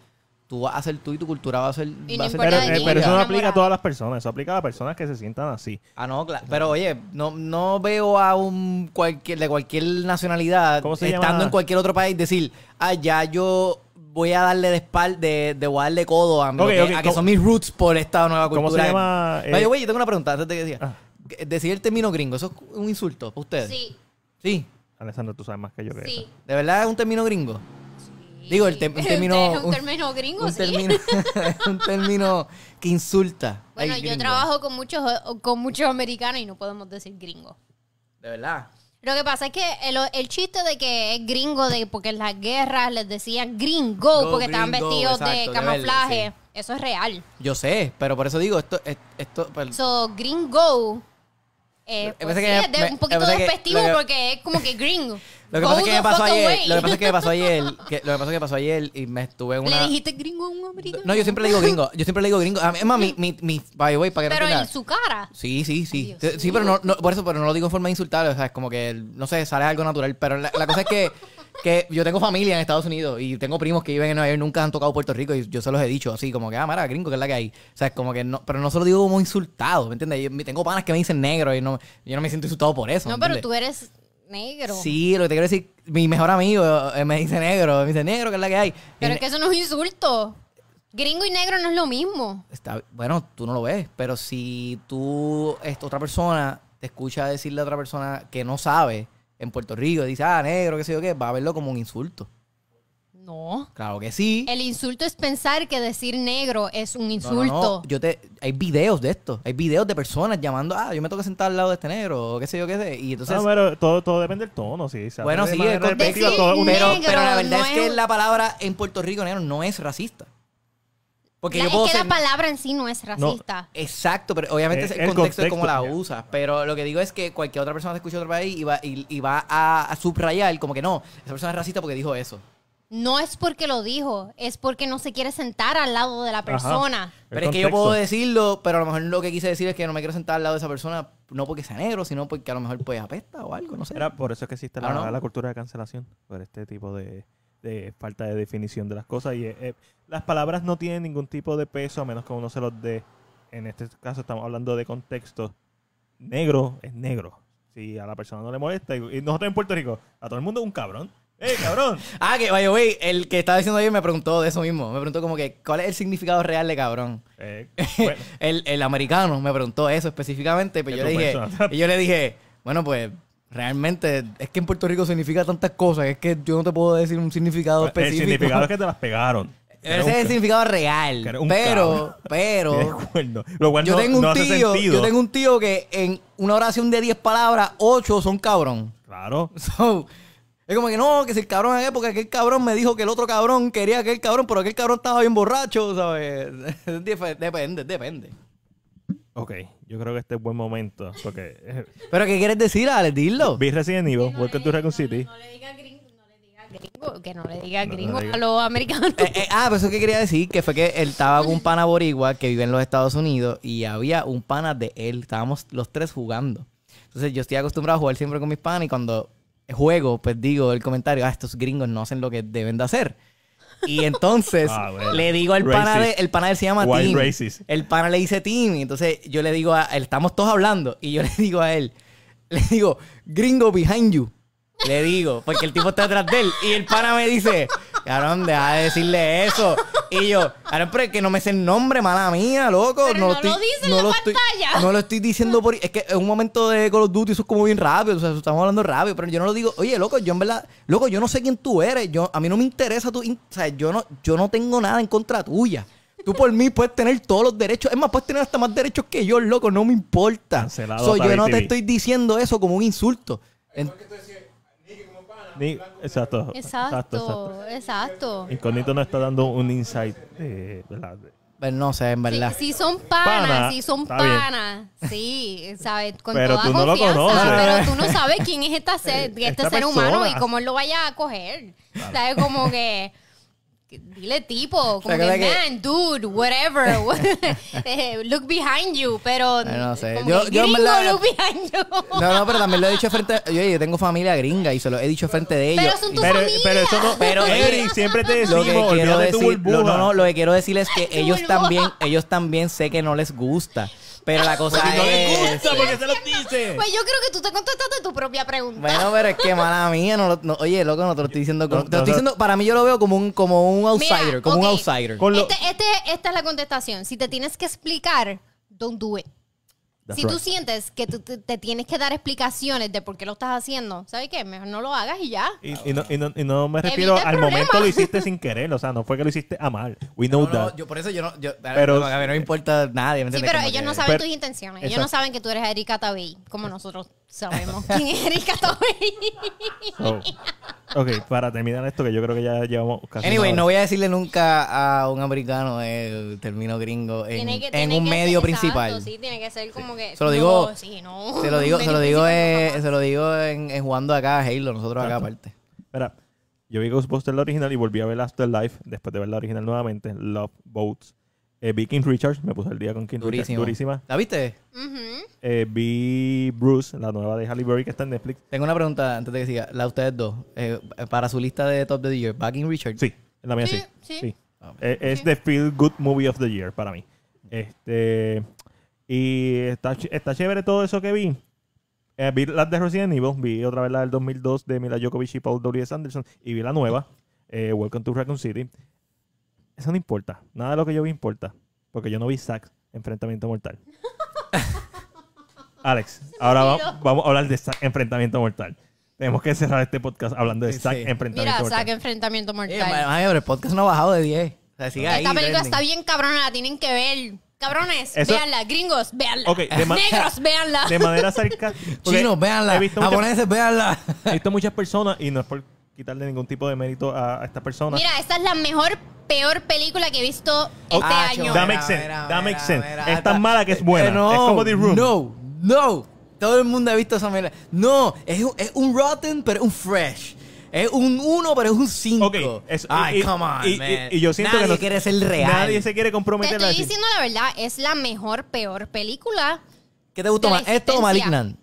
tú vas a ser tú y tu cultura va a ser, Y va no a ser importa Pero, de eh, quién pero eso no aplica a todas las personas. Eso aplica a las personas que se sientan así. Ah, no, claro. Pero oye, no, no veo a un cualquier, de cualquier nacionalidad, ¿Cómo se estando llama? en cualquier otro país, decir, ah, ya yo voy a darle de espalda, de, de voy a darle codo a, Ok, que, a que ¿cómo- son mis roots por esta nueva cultura. ¿Cómo se llama, eh? Oye, güey, yo tengo una pregunta antes de que diga. Ah. Decir el término gringo, ¿eso es un insulto para ustedes? Sí, Sí. Alessandro, tú sabes más que yo que sí. eso. ¿De verdad es un término gringo? Digo, el te- un [LAUGHS] Es término... un término gringo, un sí. término, [LAUGHS] un término que insulta. Bueno, yo gringo. trabajo con muchos, con muchos americanos y no podemos decir gringo. De verdad. Lo que pasa es que el, el chiste de que es gringo, de porque en las guerras les decían gringo Go, porque estaban gringo, vestidos exacto, de de camuflaje, verde, eso es real. Yo sé, pero por eso digo, esto... es- esto pues, So, gringo eh, que pues pasa sí, es que es de- me- un poquito que que- despectivo que- porque es como que gringo. Lo que pasa es que me pasó ayer, lo que pasa es que me pasó ayer, [LAUGHS] que, lo que pasa es que pasó ayer y me estuve en una... Le dijiste gringo a un americano. No, yo siempre le digo gringo, yo siempre le digo gringo. Es más, mi, mi, mi, by way, para que Pero en su cara. Sí, sí, sí. Sí, pero no, no, por eso, pero no lo digo en forma insultable, o sea, es como que, no sé, sale algo natural. Pero la, la cosa es que, que yo tengo familia en Estados Unidos y tengo primos que viven en Nueva York, nunca han tocado Puerto Rico y yo se los he dicho así, como que, ah, mira, gringo, que es la que hay. O sea, es como que no, pero no se lo digo como insultado, ¿me entiendes? Yo- tengo panas que me dicen negro y no, yo no me siento insultado por eso. No, ¿me pero tú eres negro. Sí, lo que te quiero decir, mi mejor amigo eh, me dice negro, me dice negro, que es la que hay. Pero Y es que eso no es un insulto. Gringo y negro no es lo mismo. Está, bueno, tú no lo ves, pero si tú, esta otra persona, te escucha decirle a otra persona que no sabe en Puerto Rico, dice, ah, negro, qué sé yo qué, va a verlo como un insulto. No. Claro que sí. El insulto es pensar que decir negro es un No, no, insulto. no, Yo te, hay videos de esto. Hay videos de personas llamando, ah, yo me tengo que sentar al lado de este negro, o qué sé yo qué sé. Y entonces, No, pero todo, todo depende del tono, sí. bueno, de sí, todo- uno- pero, pero la verdad no es que la palabra en Puerto Rico negro no es racista. Porque La- yo puedo es que ser- la palabra en sí no es racista. Exacto, pero obviamente el, el contexto, es como la contexto, usas. Pero lo que digo es que cualquier otra persona te escucha de otro país y va, y, y va a, a subrayar como que no, esa persona es racista porque dijo eso. No es porque lo dijo, es porque no se quiere sentar al lado de la persona. Pero es que yo contexto. puedo decirlo, pero a lo mejor lo que quise decir es que no me quiero sentar al lado de esa persona, no porque sea negro, sino porque a lo mejor pues apesta o algo, no sé. Era por eso es que existe la, Ah, la cultura de cancelación, por este tipo de, de falta de definición de las cosas. Y eh, eh, las palabras no tienen ningún tipo de peso a menos que uno se los dé. En este caso estamos hablando de contexto. Negro es negro. Si a la persona no le molesta, y, nosotros en Puerto Rico, a todo el mundo es un cabrón. ¡Eh, cabrón! [LAUGHS] Ah, que vaya, güey, el que estaba diciendo ayer me preguntó de eso mismo. Me preguntó como que, ¿cuál es el significado real de cabrón? Eh, [LAUGHS] bueno, el, el americano me preguntó eso específicamente, pero Que yo le dije, y yo le dije, bueno, pues realmente es que en Puerto Rico significa tantas cosas, es que yo no te puedo decir un significado el específico. significado es que [LAUGHS] te las pegaron. Ese es el significado real. Pero, [LAUGHS] pero, lo cual yo no, tengo no un hace tío, sentido. yo tengo un tío que en una oración de 10 palabras, 8 son cabrón. Claro. [LAUGHS] So, es como que no, que si el cabrón es porque aquel cabrón me dijo que el otro cabrón quería aquel cabrón, pero aquel cabrón estaba bien borracho, ¿sabes? [LAUGHS] Dep- Depende, depende. Ok, yo creo que este es buen momento. Porque eh, ¿Pero qué quieres decir, Alex? Dilo. vi Resident Evil, Welcome to Raccoon City. No no le diga gringo, que no le diga gringo a los americanos. Eh, eh, ah, pues eso que quería decir, que fue que él estaba con un pana boricua que vive en los Estados Unidos y había un pana de él. Estábamos los tres jugando. Entonces yo estoy acostumbrado a jugar siempre con mis panas y cuando juego, pues digo el comentario, ah, estos gringos no hacen lo que deben de hacer. Y [LAUGHS] entonces Ah, bueno. le digo al pana de, el pana de él se llama White Tim. racist. El pana le dice Tim y entonces yo le digo a él, estamos todos hablando y yo [LAUGHS] le digo a él, le digo, gringo behind you. Le digo, porque el tipo está detrás de él. Y el pana me dice, cabrón, deja de decirle eso. Y yo, cabrón, pero es que no me sé el nombre, mala mía, loco. Pero no lo dice en la estoy, pantalla. no lo estoy diciendo por... Es que en un momento de Call of Duty eso es como bien rápido. O sea, estamos hablando rápido. Pero yo no lo digo... Oye, loco, yo en verdad... Loco, yo no sé quién tú eres. Yo, a mí no me interesa tu... in- O sea, yo no, yo no tengo nada en contra tuya. Tú por mí puedes tener todos los derechos. Es más, puedes tener hasta más derechos que yo, loco. No me importa. Cancelado So, yo no te estoy diciendo eso como un insulto. En- Ni- exacto, Exacto, exacto. Incógnito nos está dando un insight de, ¿verdad? Pues no sé, en Sí, verdad. sí son panas, Pana, sí son panas. Sí, ¿sabes? Con Pero toda tú no lo confianza. conoces. Pero tú no sabes quién es esta [LAUGHS] ser, este Esta ser humano y cómo él lo vaya a coger. ¿Sabes? Como que... Dile tipo, como que, man, dude, whatever. [LAUGHS] Eh, look behind you, pero. No sé. como Yo- que, look behind you. [LAUGHS] No, no, pero también lo he dicho frente. Yo, yo tengo familia gringa y se lo he dicho frente de ellos. Pero son tu Pero, familia. pero eso no. Pero- [LAUGHS] Eric, siempre te lo decimos, que quiero tu decir, burbuja. lo, no, no, lo que quiero decir es que ellos burbuja. también, ellos también sé que no les gusta. Pero la cosa Porque no les es. gusta, porque se los dice. Pues yo creo que tú te contestaste tu propia pregunta. Bueno, pero es que [LAUGHS] mala mía, no, lo- no- oye, loco, no te lo estoy diciendo. como- No, te lo estoy no, no. diciendo, para mí yo lo veo como un, como un outsider, Mira, como un outsider. Lo- Este, este, esta es la contestación. Si te tienes que explicar, don't do it. That's si tú sientes que tú te, te tienes que dar explicaciones de por qué lo estás haciendo, ¿sabes qué? Mejor no lo hagas y ya. Y, y no, y, no, y no me refiero al momento problema. lo [LAUGHS] hiciste sin querer, o sea, no fue que lo hiciste a mal. We know No, no, that. yo por eso yo no, yo, Pero- a mí no me importa nadie, ¿me Sí, pero ellos que- no saben Pero- tus intenciones. Ellos Exacto. no saben que tú eres Erika Tabey, como nosotros sabemos quién es Erika [LAUGHS] Tabey. So, ok, para terminar esto, que yo creo que ya llevamos casi. Anyway, no voy a decirle nunca a un americano el término gringo en, que- un medio ser- principal. exacto, sí, tiene que ser como que. Se lo digo- No, sí, no. Se lo digo, [LAUGHS] se lo Medio digo, principal, eh, se lo digo en, en jugando acá a Halo, nosotros acá aparte. Espera, yo vi Ghostbusters la original y volví a ver Afterlife después de ver la original nuevamente. Love Boats. Eh, vi King Richards, me puse el día con King. Durísimo. Durísima. ¿La viste? Eh, vi Bruce, la nueva de Halle Berry que está en Netflix. Tengo una pregunta antes de que siga. La de ustedes dos. Eh, para su lista de Top of the Year, Backing Richard. Sí, la mía sí. Sí, sí. Ah, Eh, es Sí. the Feel Good Movie of the Year para mí. Este. Y está, está chévere todo eso que vi. Eh, vi las de Resident Evil, vi otra vez la del 2002 de Mila Djokovic y Paul W.S. Anderson, y vi la nueva, eh, Welcome to Raccoon City. Eso no importa. Nada de lo que yo vi importa. Porque yo no vi Zack Enfrentamiento Mortal. [LAUGHS] Alex, ahora va- vamos a hablar de Zack Enfrentamiento Mortal. Tenemos que cerrar este podcast hablando de Sí, Zack sí. Enfrentamiento Mira, Mortal. saca enfrentamiento Eh, mortal. ma- pero el podcast no ha bajado de 10. O sea, sigue ahí. Esta película trending. está bien cabrona, la tienen que ver. Cabrones, Eso- véanla. Gringos, véanla. Ok, de ma- Negros, véanla. De manera sarcástica. porque Chinos, véanla. He visto, muchas, Japoneses, véanla. he visto muchas personas y no es por quitarle ningún tipo de mérito a, a estas personas. Mira, esta es la mejor, peor película que he visto este Ah, año. That makes sense, mira, that mira, makes sense. mira, Es hasta- tan mala que es buena. Eh, no, es como The Room. No, no. Todo el mundo ha visto esa mierda. No, es un, es un rotten, pero es un fresh. Es un 1, pero es un 5. Ok, Ay, y- come on, y- man. y- y yo siento Nadie que no- quiere ser real. Nadie se quiere Te comprometer a estoy decir. diciendo la verdad, es la mejor, peor película. ¿Qué te gustó de la más? ¿Esto o existencia. Malignant?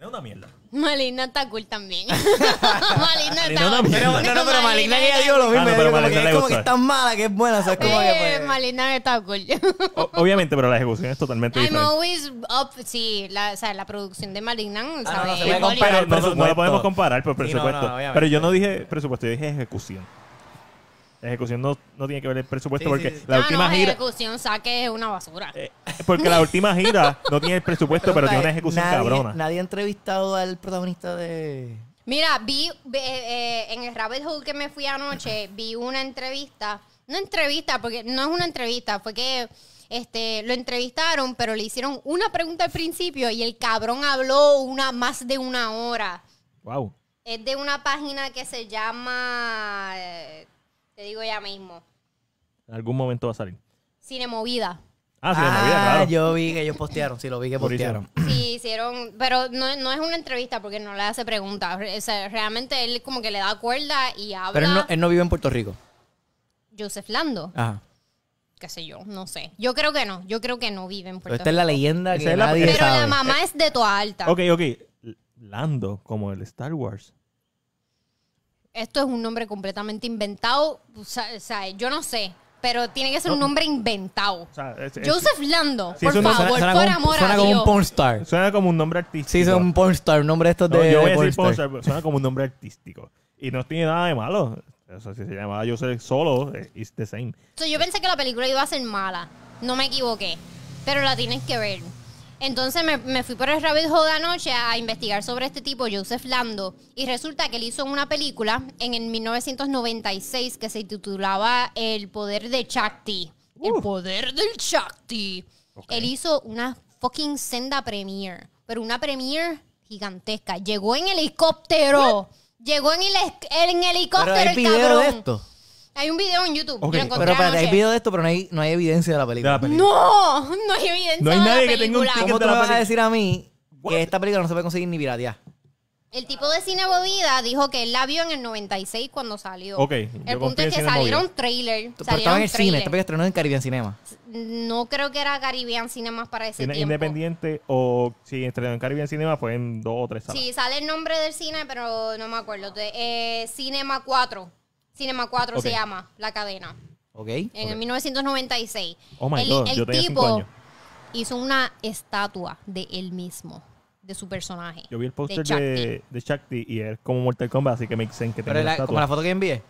Es una mierda. Maligna está cool también. [LAUGHS] Maligna Maligna está cool. mierda. Pero, no, no, pero Malignant ella dijo lo mismo. Ah, no, pero que le es como que es tan mala que es buena. O sea, es como que Eh, pues... Maligna está cool. O- obviamente, pero la ejecución es totalmente I'm diferente. always up. Sí, la, o sea, la producción de Malignan, Ah, no, ¿sabes? no, se Sí, puede Hollywood. comparar pero el no, no- no lo presupuesto. podemos comparar por Sí, no, no, presupuesto. obviamente. pero yo no dije presupuesto, yo dije ejecución. La ejecución no, no tiene que ver el presupuesto Sí, porque sí, sí. la No, última no, gira. ejecución, saque es una basura. eh, porque la última gira no tiene el presupuesto, pero tiene una ejecución nadie, cabrona. Nadie ha entrevistado al protagonista de... Mira, vi ve- eh, en el rabbit hole que me fui anoche, vi una entrevista. No entrevista, porque no es una entrevista, fue que este, lo entrevistaron, pero le hicieron una pregunta al principio y el cabrón habló una más de una hora. Wow. Es de una página que se llama, eh, te digo ya mismo, En algún momento va a salir. Cinemovida. Ah, sí, movida, claro. yo vi que ellos postearon. Sí, lo vi que postearon. Sí, [CLEARS THROAT] hicieron, pero no, no es una entrevista porque no le hace preguntas. O sea, realmente él como que le da cuerda y habla. Pero él no, él no vive en Puerto Rico. Joseph Lando. Ajá. qué sé yo, no sé. Yo creo que no, yo creo que no vive en Pero Puerto esta es la Rico. leyenda Esa que es la- nadie Pero sabe. la mamá es de Toa Alta. Ok, ok. Lando, como el Star Wars. Esto es un nombre completamente inventado. O sea, o sea, yo no sé, pero tiene que ser un nombre inventado. O sea, es- es- Joseph Lando, Sí, por eso no- favor, suena por como, un- amor suena a como Dios. un pornstar. suena como un nombre artístico. Sí, son un pornstar, un nombre de estos No, de, yo voy a de decir pornstar. pornstar, pero suena como un nombre artístico. Y no tiene nada de malo. O sea, si se llamaba Joseph solo, eh, it's the same. So, yo pensé que la película iba a ser mala. No me equivoqué. Pero la tienes que ver. Entonces me, me fui por el rabbit hole anoche a investigar sobre este tipo, Joseph Lando. Y resulta que él hizo una película en el 1996 que se titulaba El poder de Shakti. El Uh. poder del Shakti. Ok. Él hizo una fucking senda premiere. Pero una premiere gigantesca. Llegó en helicóptero. Llegó en, el, en helicóptero Pero hay el video cabrón. de esto. Hay un video en YouTube. Ok, Yo lo encontré Pero espérate, hay anoche. video de esto, pero no hay, no hay evidencia de la De película. la película. No, no hay evidencia No hay de la nadie que tenga un película. ticket ¿Cómo de tú me vas a decir a mí What? que esta película no se puede conseguir ni piratear? El tipo de cine movida dijo que él la vio en el 96 cuando salió. Ok, yo El punto es que Cine salieron Movida. trailer. Pero estaba en Salieron el cine, esta película estrenó en Caribbean Cinema. No creo que era Caribbean Cinemas para ese Cine tiempo. independiente o si estrenó en Caribbean Cinema fue en dos o tres salas. Sí, sale el nombre del cine, pero no me acuerdo. De- eh, Cinema 4. Cinema 4 se Ok. llama la cadena. ¿Ok? En el 1996. Oh my el, God, el yo tenía cinco tipo años. hizo una estatua de él mismo, de su personaje. Yo vi el póster de, de Shakti y es como Mortal Kombat, así que me dicen que Pero tenía la- como la estatua. foto que envié.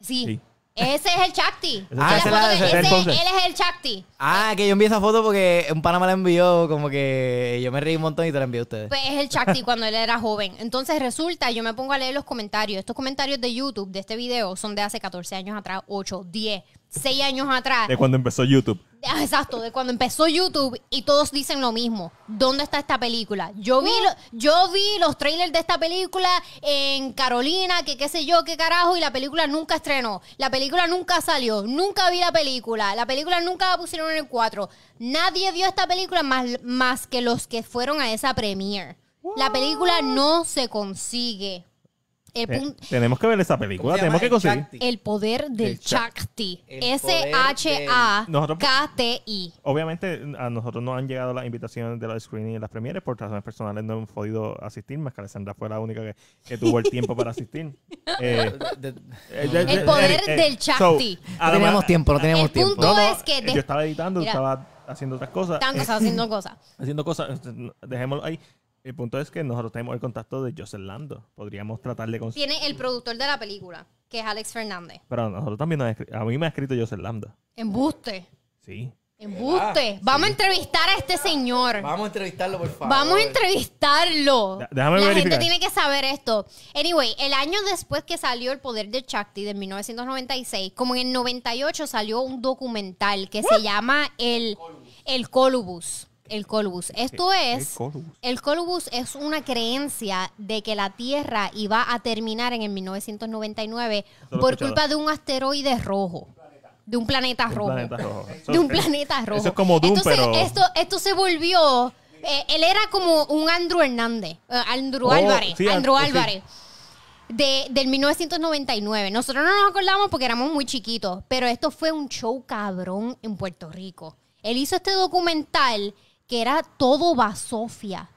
Sí. Sí. Ese es el Chakti. Ese Ah, es esa el- es la- foto de- ese él es el Chakti. Ah, que yo envié esa foto porque un pana me la envió, como que yo me reí un montón y te la envié a ustedes. Pues es el Chakti cuando él era joven. Entonces resulta, yo me pongo a leer los comentarios. Estos comentarios de YouTube de este video son de hace 14 años atrás, 8, 10, 6 años atrás. De cuando empezó YouTube. Ah, Exacto, de cuando empezó YouTube y todos dicen lo mismo. ¿Dónde está esta película? Yo vi, lo- yo vi los trailers de esta película en Carolina, que qué sé yo, qué carajo, y la película nunca estrenó. La película nunca salió, nunca vi la película. La película nunca la pusieron en el 4. Nadie vio esta película más, más que los que fueron a esa premiere. La película no se consigue. El, Te- pun- tenemos que ver esa película, ¿Cómo se tenemos que conseguir. El poder del El Chak- Chakti. S-H-A-K-T-I. Obviamente a nosotros nos han llegado las invitaciones de los screenings y las premieres, por razones personales no hemos podido asistir, más que Alessandra fue la única que, que tuvo el tiempo para asistir. [LAUGHS] Eh, eh, El poder eh, del Chakti. so, no teníamos tiempo, no teníamos El tiempo. punto- No, no, es que yo estaba editando, Mira. estaba haciendo otras cosas. Están eh, cosas haciendo cosas. [LAUGHS] haciendo cosas, dejémoslo ahí. El punto es que nosotros tenemos el contacto de Joseph Lando. Podríamos tratar de conseguir. Tiene el productor de la película, que es Alex Fernández. Pero nosotros también nos escri- A mí me ha escrito Joseph Lando. Embuste. Sí. Embuste. Vamos a entrevistar a este señor. Vamos a entrevistarlo, por favor. Vamos a entrevistarlo. Da- déjame La verificar. gente tiene que saber esto. Anyway, el año después que salió El Poder de Chakti, de 1996, como en el 98 salió un documental que se llama El, el Colubus. El Colubus. Esto ¿Qué- es... qué Colubus? El es una creencia de que la Tierra iba a terminar en el 1999 lo he por escuchado. culpa de un asteroide rojo. De un planeta rojo. planeta rojo. Eso- [LAUGHS] De un planeta rojo. Eso es como Doom, Entonces, pero. esto, esto se volvió. eh, él era como un Andrew Hernández. eh, Andrew Oh, Álvarez. sí, Andrew oh, sí. Álvarez. De, del 1999. Nosotros no nos acordamos porque éramos muy chiquitos. Pero esto fue un show cabrón en Puerto Rico. Él hizo este documental que era todo basofia.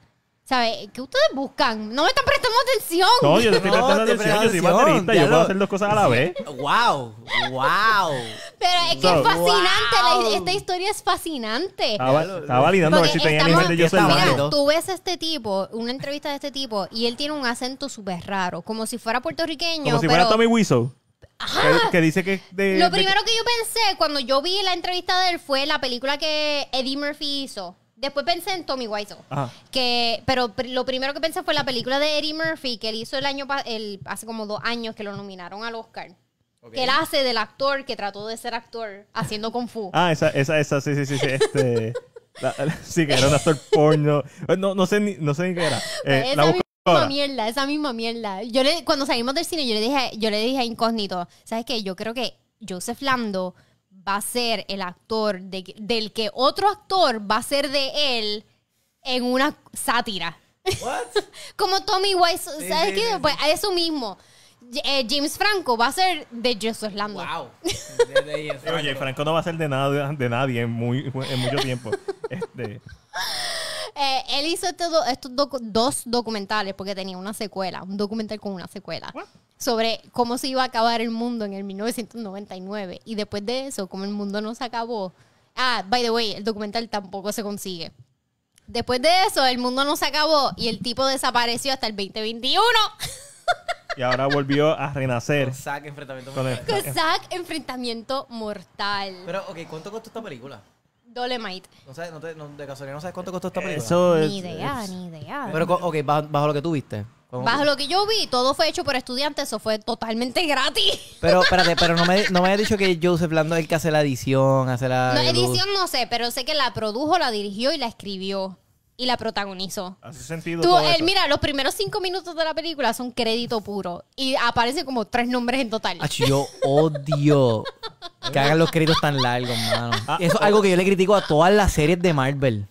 ¿Sabes? ¿Qué ustedes buscan? No me están prestando atención. No, yo te estoy No, prestando te atención. Yo soy baterista. Yo puedo hacer dos cosas a la vez. [LAUGHS] ¡Wow! ¡Wow! Pero es que So- es fascinante. la- esta historia es fascinante. Estaba, estaba validando a ver Porque si tenía nivel de Joseph Está Mira, tú ves a este tipo, una entrevista de este tipo, y él tiene un acento súper raro, como si fuera puertorriqueño. Como si pero fuera Tommy Wiseau. Que, que dice que de. Lo de- primero que yo pensé cuando yo vi la entrevista de él fue la película que Eddie Murphy hizo. Después pensé en Tommy Wiseau. Ajá. Que, pero pr- lo primero que pensé fue la película de Eddie Murphy que él hizo el año pa- el, hace como dos años que lo nominaron al Oscar. Que él hace del actor que trató de ser actor haciendo kung fu. Ah, esa, esa, esa, sí, sí, sí, sí. Este, la- la- sí, que era un actor porno. No, no sé ni, no sé ni qué era. Eh, esa la busco misma ahora. mierda, esa misma mierda. Yo le, cuando salimos del cine, yo le dije, yo le dije a Incógnito, ¿sabes qué? Yo creo que Joseph Lando va a ser el actor de, del que otro actor va a ser de él en una sátira. ¿What? [LAUGHS] Como Tommy Wiseau, Sí, ¿sabes sí, qué? sí, Pues a eso mismo. Eh, James Franco va a ser de Joseph Lando. ¡Wow! [LAUGHS] Ahí, Sí, Oye, Franco no va a ser de, nada, de nadie en, muy, en mucho tiempo. [LAUGHS] Este, Eh, él hizo este do- estos docu- dos documentales porque tenía una secuela, un documental con una secuela sobre cómo se iba a acabar el mundo en el 1999 y después de eso, como el mundo no se acabó. Ah, by the way, el documental tampoco se consigue. Después de eso, el mundo no se acabó y el tipo desapareció hasta el 2021. y ahora volvió a renacer. Saque enfrentamiento. Con el, Con Zack, enfrentamiento mortal. Pero, ok, ¿cuánto costó esta película? Dolemite. No sabes, no te, no- de casualidad no sabes cuánto costó esta película. eso es. Ni idea, ni idea. Pero, ok, bajo, bajo lo que tú viste. ¿Cómo- Bajo lo que yo vi, todo fue hecho por estudiantes, eso fue totalmente [LAUGHS] gratis. Pero, espérate, pero no me, no me dicho que Joseph Lando es el que hace la edición, hace la... No, luz. edición no sé, pero sé que la produjo, la dirigió y la escribió. Y la protagonizó. Hace sentido Tú, todo él, eso. mira, los primeros cinco minutos de la película son crédito puro. Y aparecen como tres nombres en total. Ach, yo odio que hagan los créditos tan largos, mano. Ah, Eso es algo que yo le critico a todas las series de Marvel.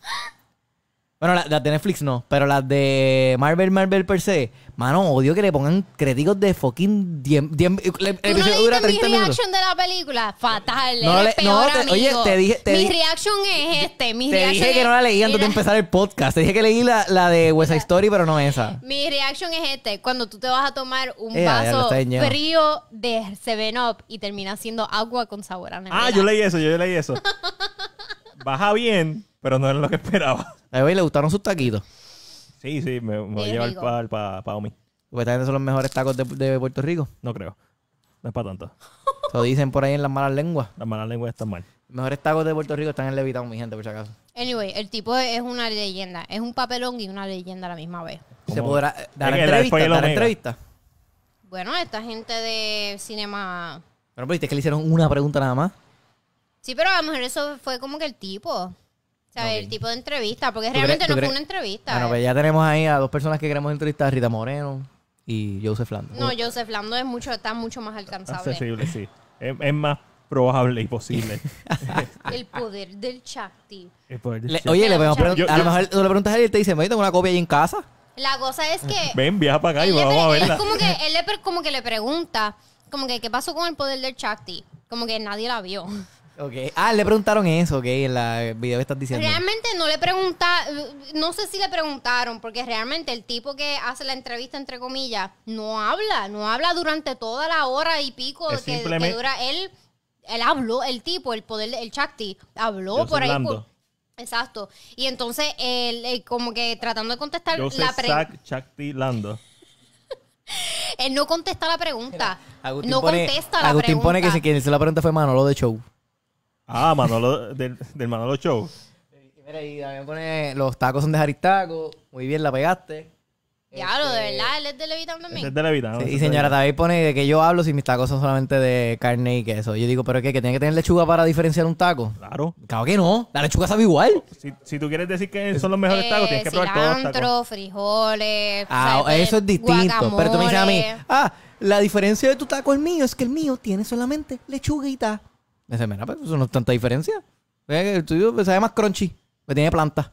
Bueno, la- las de Netflix no, pero las de Marvel, Marvel per se. Mano, odio que le pongan créditos de fucking 10... 10 el ¿Tú no dura leíste mi 30 minutos. reaction de la película? Fatal. No eres le- no, peor te- amigo. oye, te dije- te mi reaction es este. Mi Te dije que es- no la leí antes de empezar el podcast. Te dije que leí la, la de West Side Story, pero no esa. Mi reaction es este. Cuando tú te vas a tomar un Eh, ya, ya lo vaso frío de 7-Up y termina siendo agua con sabor a nevera. Ah, yo leí eso, yo leí eso. [LAUGHS] Baja bien, pero no era lo que esperaba. A Bebé le gustaron sus taquitos. Sí, sí, me, me voy a llevar rico. para pa, pa Omi. Supuestamente son los mejores tacos de, de Puerto Rico. No creo. No es para tanto. [LAUGHS] Lo dicen por ahí en las malas lenguas. Las malas lenguas están mal. Los mejores tacos de Puerto Rico están en Levitown, mi gente, por si acaso. Anyway, el tipo es una leyenda. Es un papelón y una leyenda a la misma vez. Se podrá dar Es que la entrevista, después el dar Omega. entrevista. Bueno, esta gente de cinema... Pero viste que le hicieron una pregunta nada más. Sí, pero a lo mejor eso fue como que el tipo. ¿Sabes? Ok. El tipo de entrevista. Porque ¿Tú realmente no fue una entrevista. Bueno, eh. pues ya tenemos ahí a dos personas que queremos entrevistar, Rita Moreno y Joseph Lando. No, Joseph Lando es mucho, está mucho más alcanzable. Accesible, sí. Es, es más probable y posible. [LAUGHS] El poder del Chakti. el poder del Le- oye, le podemos preguntar. A lo mejor tú le preguntas a él y él te dice, me tengo una copia ahí en casa. La cosa es que... [LAUGHS] Ven, viaja para acá y él le vamos a él verla. es como que [LAUGHS] él le como que le pregunta, como que qué pasó con el poder del Chakti. Como que nadie la vio. Ok. Ah, le preguntaron eso, ok, en la video que estás diciendo. Realmente no le pregunta, no sé si le preguntaron, porque realmente el tipo que hace la entrevista, entre comillas, no habla, no habla durante toda la hora y pico Es que, que simplemente- dura. Él, él habló, el tipo, el poder, el Chakti, habló por ahí. Por- Exacto. Y entonces, él, él como que tratando de contestar la pregunta. Lando. [LAUGHS] Él no contesta la pregunta. Agustín no pone, contesta la Agustín pregunta. pone que si quien hizo la pregunta fue Manolo de Show. Ah, Manolo, del, del Manolo Show. Mira, y también pone los tacos son de Jaristaco. Muy bien, la pegaste. Diablo, de Este, verdad, él es de Levitown Ese también. es de. Sí, ese y es de señora. David pone de que yo hablo si mis tacos son solamente de carne y queso. Yo digo, ¿pero qué? ¿Que tiene que tener lechuga para diferenciar un taco? Claro. Claro que no. La lechuga sabe igual. Si, si tú quieres decir que son los mejores tacos, tienes que Eh, probar todos los tacos. cilantro, frijoles. Ah, ¿sabes? eso es distinto. Pero tú me dices a mí, ah, la diferencia de tu taco al mío es que el mío tiene solamente lechuguita. Me dice, mira, pues eso no es tanta diferencia. Ve que El tuyo sabe más crunchy, que tiene planta.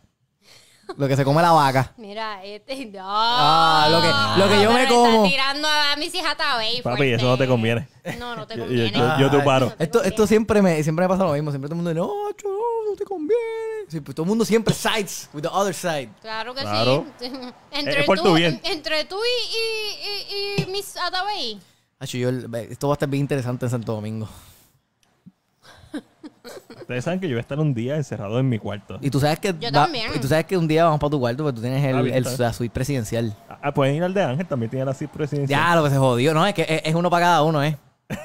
Lo que se come la vaca. Mira, este. No. Ah, lo que- lo que yo me como. Está tirando a mis hijas Tabey. Papi, eso no te conviene. No, no te [LAUGHS] Yo- yo- conviene. yo- yo te paro. Esto, esto siempre me, siempre me pasa lo mismo. Siempre todo el mundo dice, no, cho, no te conviene. Sí, pues todo el mundo siempre sides with the other side. Claro que Claro. sí. [LAUGHS] Entre Es por tú, tu bien. entre tú y, y, y, y Miss Atabey. Acho, yo- esto va a estar bien interesante en Santo Domingo. Ustedes saben que yo voy a estar un día encerrado en mi cuarto. Y tú sabes que Yo va- también. y tú sabes que un día vamos para tu cuarto porque tú tienes Ah, el, bien, el- la suite presidencial. Ah, pueden ir al de Ángel, también tiene la CIP presidencial. Ya, lo que se jodió. No, es que es, es uno para cada uno, ¿eh? [LAUGHS]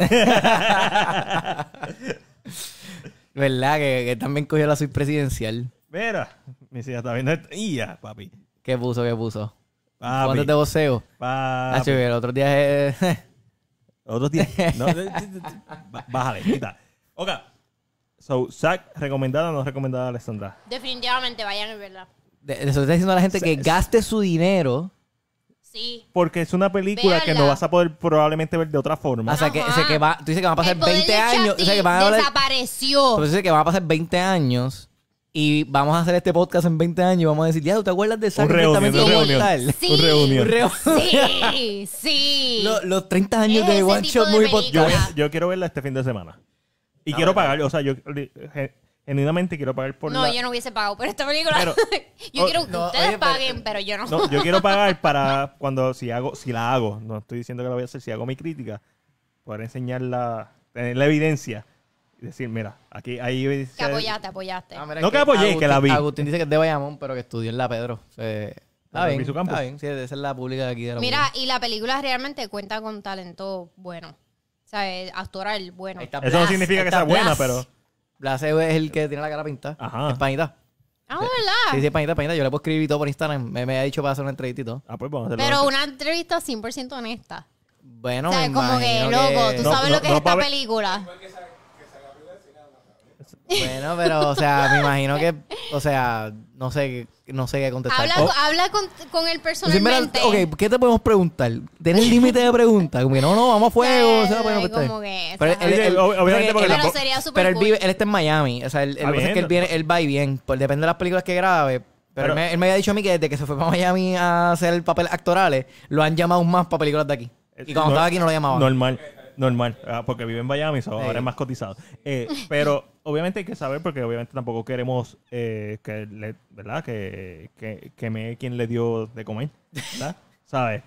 ¿Verdad? Que, que también cogió la suite presidencial. Mira, mis hijas está viendo esto. Y ya, papi. ¿Qué puso? ¿Qué puso? Papi. ¿Cuánto te voceo? papi. Hacho, el otro día es... [LAUGHS] Otros días. No, [LAUGHS] bájale, quita. Ok. So, Zack, ¿recomendada o no recomendada, Alessandra? Definitivamente vayan a verla. de- eso está diciendo a la gente que gaste su dinero. Sí. Porque es una película que no Véanla. vas a poder probablemente ver de otra forma. O sea, que, o Ajá. sea, que va, tú dices que van a pasar El poder 20 de años. O sea, que van a hablar- desapareció. Pero dice que van a pasar 20 años y vamos a hacer este podcast en 20 años y vamos a decir, ya, ¿tú te acuerdas de Zack Un reunión, un reunión. Sí. Un reunión. Un reunión. Sí, sí. Los, los 30 años Es de ese One tipo Shot de Movie película. Yo, Podcast. a- yo quiero verla este fin de semana. Y Ah, quiero pagar, o sea, yo genuinamente quiero pagar por no, la... yo no hubiese pagado por esta película. Pero- [LAUGHS] yo oh, quiero que no, ustedes oye, paguen, pero yo no. No, yo quiero [LAUGHS] pagar para cuando, si hago, si la hago, no estoy diciendo que la voy a hacer, si hago mi crítica, poder enseñarla, tener la evidencia y decir, mira, aquí hay que apoyaste, apoyaste. Ah, mira, No que apoyé, que la vi. Agustín dice que es de Bayamón, pero que estudió en la Pedro. Eh, está ¿En bien, está bien. Sí, esa es la pública de aquí de la Mira, y la película realmente cuenta con talento bueno. ¿Sabes? Actoral bueno. Ahí está Eso no Blas, significa que está sea buena, Blas. pero- Blas es el que tiene la cara pintada. Ajá. Es panita. Ah, ¿verdad? Sí, sí, es panita, panita. Yo le puedo escribir y todo por Instagram. Me, me ha dicho para hacer una entrevista y todo. Ah, pues vamos a hacerlo. Pero una entrevista 100% honesta. Bueno, o sea, me como que, imagino loco, que- tú No, sabes no, lo que no es esta pa' ver- película. Bueno, pero, o sea, me imagino que, o sea, no sé, no sé qué contestar. Habla, Oh, con- habla con, con él pues, mira, personalmente. ok, ¿qué te podemos preguntar? ¿Tienes límite de preguntas? Como que no, no, vamos a fuego. Sí, o sea, bueno, sí, pues, como bien. que, Pero él- él- Sí, ob- obviamente porque él- Pero tampoco- sería súper Pero él vive, él está en Miami. O sea, él, pasa es que él, bien. viene, él va y viene. Pues depende de las películas que grabe. Pero, Pero- él, me, él me había dicho a mí que desde que se fue para Miami a hacer papeles actorales, lo han llamado más para películas de aquí. Y cuando No- estaba aquí no lo llamaban. Normal, normal. ah, porque vive en Miami, so ahora Sí. es más cotizado. Eh, pero obviamente hay que saber, porque obviamente tampoco queremos eh, que, le, ¿verdad? Que, que, que me quien le dio de comer, ¿verdad? [LAUGHS] ¿Sabes?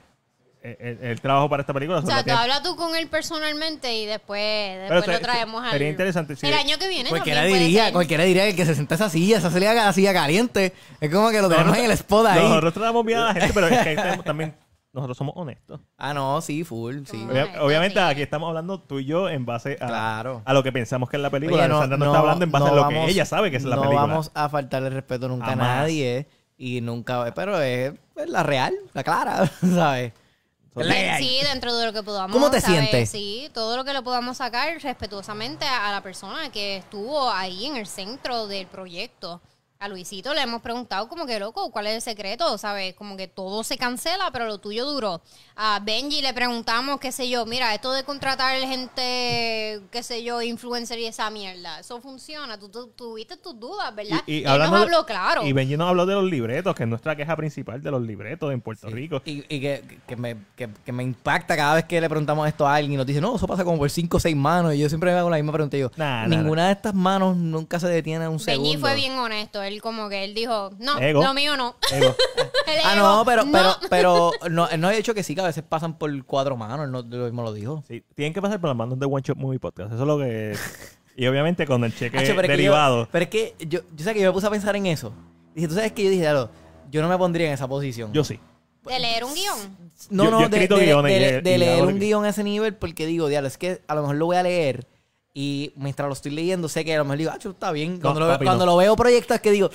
El, el- el trabajo para esta película. O sea, tú hablas tú con él personalmente y después, después lo traemos al... sería interesante si- El año que viene Cualquiera diría, ser. cualquiera diría que el que se sienta esa silla, esa silla, esa silla caliente. Es como que lo tenemos en el spot ahí. Nosotros tratamos bien a la gente, pero es que tenemos- también nosotros somos honestos. Ah, no, sí, full, sí. Obvia- obviamente sí. aquí estamos hablando tú y yo en base a, Claro. a lo que pensamos que es la película. Oye, no- Alexandra no, no- está hablando en base no a lo vamos- que ella sabe que es la no película. vamos a faltarle respeto nunca Jamás. a nadie. Y nunca, pero es, es la real, la clara, [LAUGHS] ¿sabes? Sí, dentro de lo que podamos. ¿Cómo te ¿sabes? sientes? Sí, todo lo que le podamos sacar respetuosamente a la persona que estuvo ahí en el centro del proyecto. A Luisito le hemos preguntado como que, loco, ¿cuál es el secreto? ¿Sabes? Como que todo se cancela, pero lo tuyo duró. A Benji le preguntamos, qué sé yo, mira, esto de contratar gente, qué sé yo, influencer y esa mierda, eso funciona. Tú, tú- tuviste tus dudas, ¿verdad? Y, y Él nos de- habló claro. Y Benji nos habló de los libretos, que es nuestra queja principal de los libretos en Puerto Rico. Y, y que, que me, que, que me impacta cada vez que le preguntamos esto a alguien y nos dice, no, eso pasa como por cinco o seis manos. Y yo siempre me hago la misma pregunta y yo, Nah, nah, ninguna de estas manos nunca se detiene un segundo. Benji fue bien honesto. Él como que él dijo, no, Ego. lo mío no. Ego. [LAUGHS] Ah, no, pero, no. pero, pero no, él no ha dicho que sí, que a veces pasan por cuatro manos, él no, él mismo lo dijo. Sí, tienen que pasar por las manos de One Shot Movie Podcast. Eso es lo que. Y obviamente con el cheque Hacho, pero es que derivado. yo- pero es que yo, yo sé que yo me puse a pensar en eso. Dije, tú sabes que yo dije, "Claro, yo no me pondría en esa posición. Yo sí. De leer un guion. no, yo- no, yo he de, escrito de- guiones de- y he- de y leer un lo guion a ese nivel porque digo, diablo, es que a lo mejor lo voy a leer y mientras lo estoy leyendo sé que a lo mejor digo, ah, está bien. Cuando, lo, papi, cuando no. lo veo proyectado es que digo,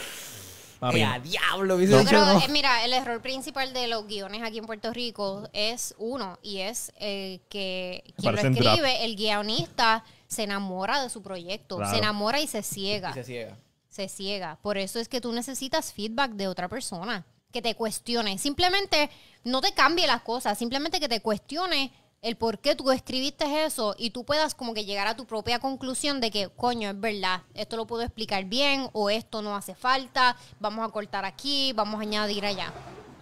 Papi, "Eh, diablo, No. dicho Pero no". eh, mira, el error principal de los guiones aquí en Puerto Rico es uno, y es eh, que quien lo escribe, el guionista, se enamora de su proyecto, Claro. se enamora y se ciega. Y se ciega. se ciega. Por eso es que tú necesitas feedback de otra persona, que te cuestione. Simplemente no te cambie las cosas, simplemente que te cuestione el por qué tú escribiste eso y tú puedas como que llegar a tu propia conclusión de que, coño, es verdad, esto lo puedo explicar bien o esto no hace falta, vamos a cortar aquí, vamos a añadir allá.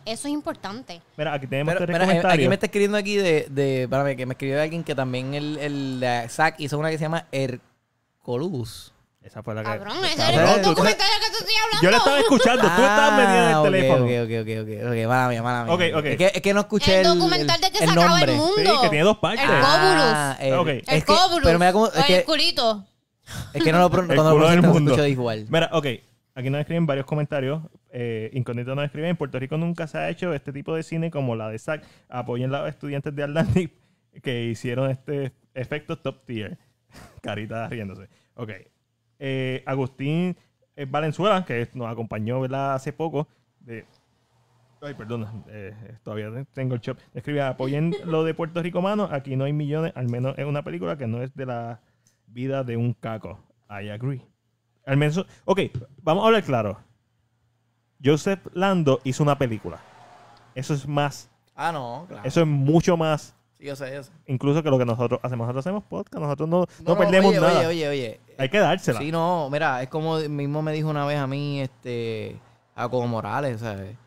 Eso es importante. Mira, aquí tenemos Pero, tres mira, eh, aquí me está escribiendo aquí de, de espérame, que me escribió alguien que también el, el de Zack hizo una que se llama Hercolus. Esa fue la que. Cabrón, ese es Cabrón, el documentario que te estoy hablando. Yo le estaba escuchando, tú estabas metido en el Ah, teléfono. Ok, ok, ok, ok, ok, mala mía, mala mía. Ok, ok. Es que, es que no escuché el el, documental de que el se acaba el mundo. Sí, que tiene dos partes. El Ah, el- Cóbulus. Pero mira cómo, el culito. es que no lo, [LAUGHS] pro- El cuando lo igual. Mira, ok. Aquí nos escriben varios comentarios. Eh, Incógnito nos escribe: En Puerto Rico nunca se ha hecho este tipo de cine como la de Zack. Apoyen a los estudiantes de Atlantic que hicieron este efecto top tier. [LAUGHS] Carita riéndose. Ok. Eh, Agustín eh, Valenzuela, que nos acompañó ¿verdad? hace poco. De, ay, perdona. eh, todavía tengo el chop. Escribe: Apoyen lo de Puerto Rico, mano. Aquí no hay millones. Al menos es una película que no es de la vida de un caco. I agree. Al menos, ok, vamos a hablar claro. Joseph Lando hizo una película. Eso es más, Ah, no, claro. eso es mucho más, Sí, yo sé, yo sé. incluso que lo que nosotros hacemos. Nosotros hacemos podcast, nosotros no, no, No, no, perdemos oye, nada. Oye, oye, oye. Hay que dársela. Sí, no, mira, es como mismo me dijo una vez a mí, este, a Como Morales, ¿sabes?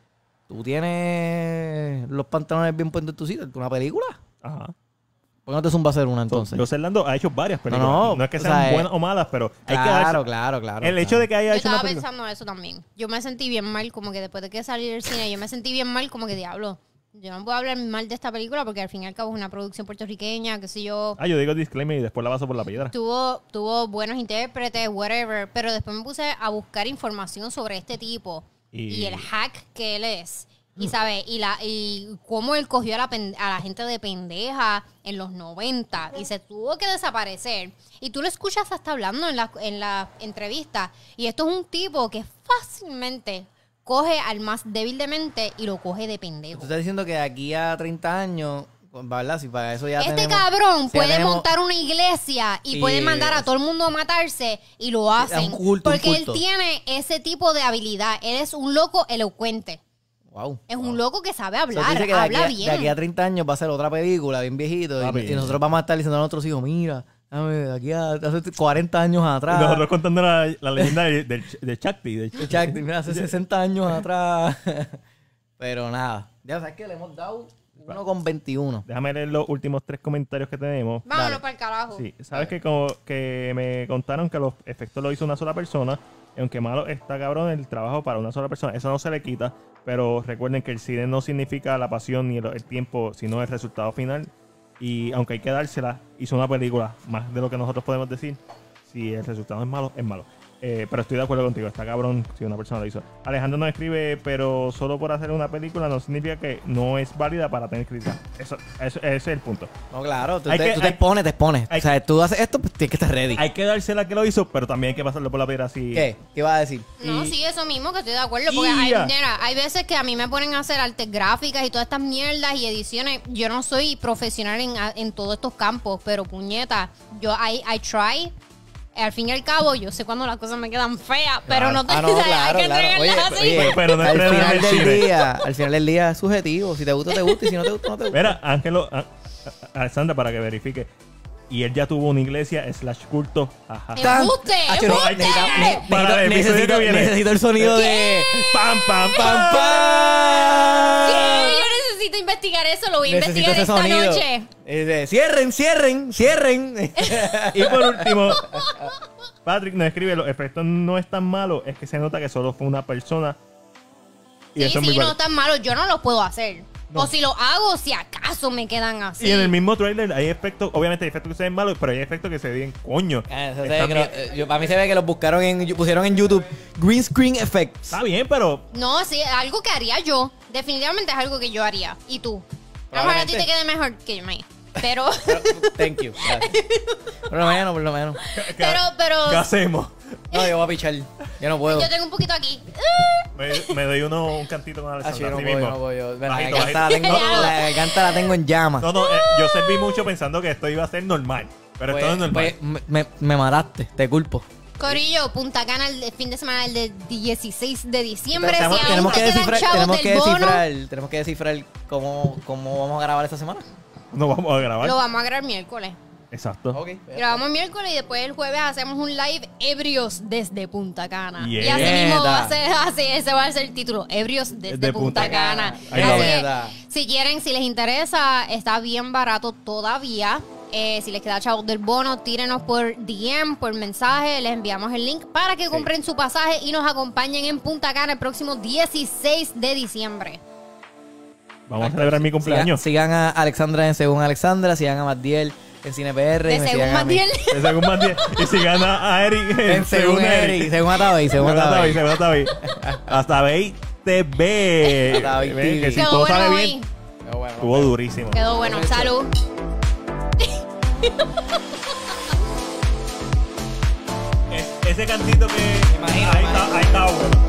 Tú tienes los pantalones bien puestos en tu sitio, ¿una película? Ajá. ¿Por qué no te zumba a hacer una entonces? Joseph Lando ha hecho varias películas. No, No, es que o sean sea, buenas o malas, pero hay que claro, dársela. claro, claro. El hecho de que haya Yo hecho una estaba película. pensando eso también. Yo me sentí bien mal, como que después de que salí del cine, yo me sentí bien mal, como que diablo. Yo no puedo hablar mal de esta película porque al fin y al cabo es una producción puertorriqueña, qué sé yo. Ah, yo digo disclaimer y después la paso por la piedra. Tuvo, tuvo buenos intérpretes, whatever, pero después me puse a buscar información sobre este tipo y, Y- el hack que él es. Y sabe, y la y cómo él cogió a la, pen- a la gente de pendeja en los 90 y se tuvo que desaparecer. Y tú lo escuchas hasta hablando en la, en la entrevista. Y esto es un tipo que fácilmente coge al más débil de mente y lo coge de pendejo. Tú estás diciendo que de aquí a 30 años, ¿verdad? Si para eso ya Este tenemos... cabrón puede tenemos- montar una iglesia y, Y puede mandar a todo el mundo a matarse y lo hacen. un culto, un porque culto. él tiene ese tipo de habilidad. Él es un loco elocuente. Wow. Es un loco que sabe O sea, tú hablar, que habla a, bien. de aquí a 30 años va a ser otra película, bien viejito, y- y, nosotros vamos a estar diciendo a nuestros hijos, mira, dame, de aquí a hace 40 años atrás, Nosotros contando la, la leyenda de, de, de Chakti. de- Chuck, mira, hace 60 años atrás. [LAUGHS] Pero nada, ya sabes que le hemos dado uno con 21. Déjame leer los últimos tres comentarios que tenemos. Vámonos para el carajo. Sí, sabes que como que me contaron que los efectos lo hizo una sola persona, y aunque malo está cabrón el trabajo para una sola persona, eso no se le quita, pero recuerden que el cine no significa la pasión ni el, el tiempo, sino el resultado final. Y aunque hay que dársela, hizo una película más de lo que nosotros podemos decir. Si el resultado es malo, es malo. Eh, pero estoy de acuerdo contigo, está cabrón si una persona lo hizo. Alejandro nos escribe, pero solo por hacer una película no significa que no es válida para tener crítica. Eso, eso- ese es el punto. No, claro, tú, Hay te, que- tú te expones, te expones. hay- o sea, tú haces esto, pues tienes que estar ready. Hay que dársela que lo hizo, pero también hay que pasarlo por la piedra así. ¿Qué? ¿Qué vas a decir? No, Y- sí, eso mismo, que estoy de acuerdo. Porque hay, veces que a mí me ponen a hacer artes gráficas y todas estas mierdas y ediciones. Yo no soy profesional en, en todos estos campos, pero puñeta, yo I, I try. Al fin y al cabo, yo sé cuando las cosas me quedan feas, pero no te Ah, no, [LAUGHS] hay claro, que claro. Oye, así. oye, Pero- no al final del cine. día, al final del día es subjetivo. Si te gusta, te gusta, y si no te gusta, no te gusta. Mira, Ángelo, Alexandra, para que verifique. Y él ya tuvo una iglesia slash culto. Ajá. ¡Embuste! No, ¡Embuste! Para el necesito, necesito- el sonido de... ¡Pam, pam, ¡Pam, pam! ¿Qué? Necesito investigar eso, lo voy a Necesito investigar ese esta sonido. noche. Eh, de, cierren, cierren, cierren. [LAUGHS] Y por último, Patrick nos escribe: Los efectos no es tan malo, es que se nota que solo fue una persona. Y Sí, eso es sí, no están malos, yo no los puedo hacer. O si lo hago, si acaso me quedan así. Y en el mismo trailer hay efectos, obviamente hay efectos que se ven malos, pero hay efectos que se ven coño. Ah, eso se ve Está que lo- bien. eh, yo- para mí se ve que los buscaron en, pusieron en YouTube green screen effects. Está bien, pero No, sí, algo que haría yo. Definitivamente es algo que yo haría. ¿Y tú? A lo mejor a ti te quede mejor que yo me. Pero, Thank you. gracias. [LAUGHS] Por lo menos, por lo menos. ¿qué, pero, pero. qué hacemos? No, yo voy a pichar. Yo no puedo. Yo tengo un poquito aquí. Me, me doy uno, un cantito con Ah, Alessandra. sí, yo no así puedo, mismo. no puedo. Yo, bueno, Bajito, la, garganta la, tengo, [LAUGHS] la garganta la tengo en llamas. No, no, eh, yo serví mucho pensando que esto iba a ser normal. Pero esto no es normal. pues, me, me mataste, te culpo. Corillo, Punta Cana el de- fin de semana el de 16 de diciembre. tenemos, si aún tenemos te que quedan descifrar, chavos tenemos del que bono, descifrar, tenemos que descifrar cómo, cómo vamos a grabar esta semana. no vamos a grabar. Lo vamos a grabar miércoles. Exacto. Ok. Grabamos miércoles y después el jueves hacemos un live ebrios desde Punta Cana. Y así mismo va a ser, [LAUGHS] así, ese va a ser el título, ebrios desde Punta, Punta Cana. Ahí Así que, si quieren, si les interesa, está bien barato todavía. Eh, si les queda chavos del bono, tírenos por DM, por mensaje, les enviamos el link para que compren su pasaje y nos acompañen en Punta Cana el próximo 16 de diciembre. Vamos a celebrar mi Sigan, cumpleaños. sigan a Alexandra en Según Alexandra, sigan a Matiel en Cine PR. y De según Matiel. De según diez. Y si gana a Eric, En [LAUGHS] Según Eric, según Atavi, según. Atavi, según Atavi. Hasta veis TV. TV. Que si todo bueno sale bien, bueno, estuvo durísimo. Quedó bueno. Salud. Es- [LAUGHS] ese cantito que. imagino, ahí, está, ahí está bueno.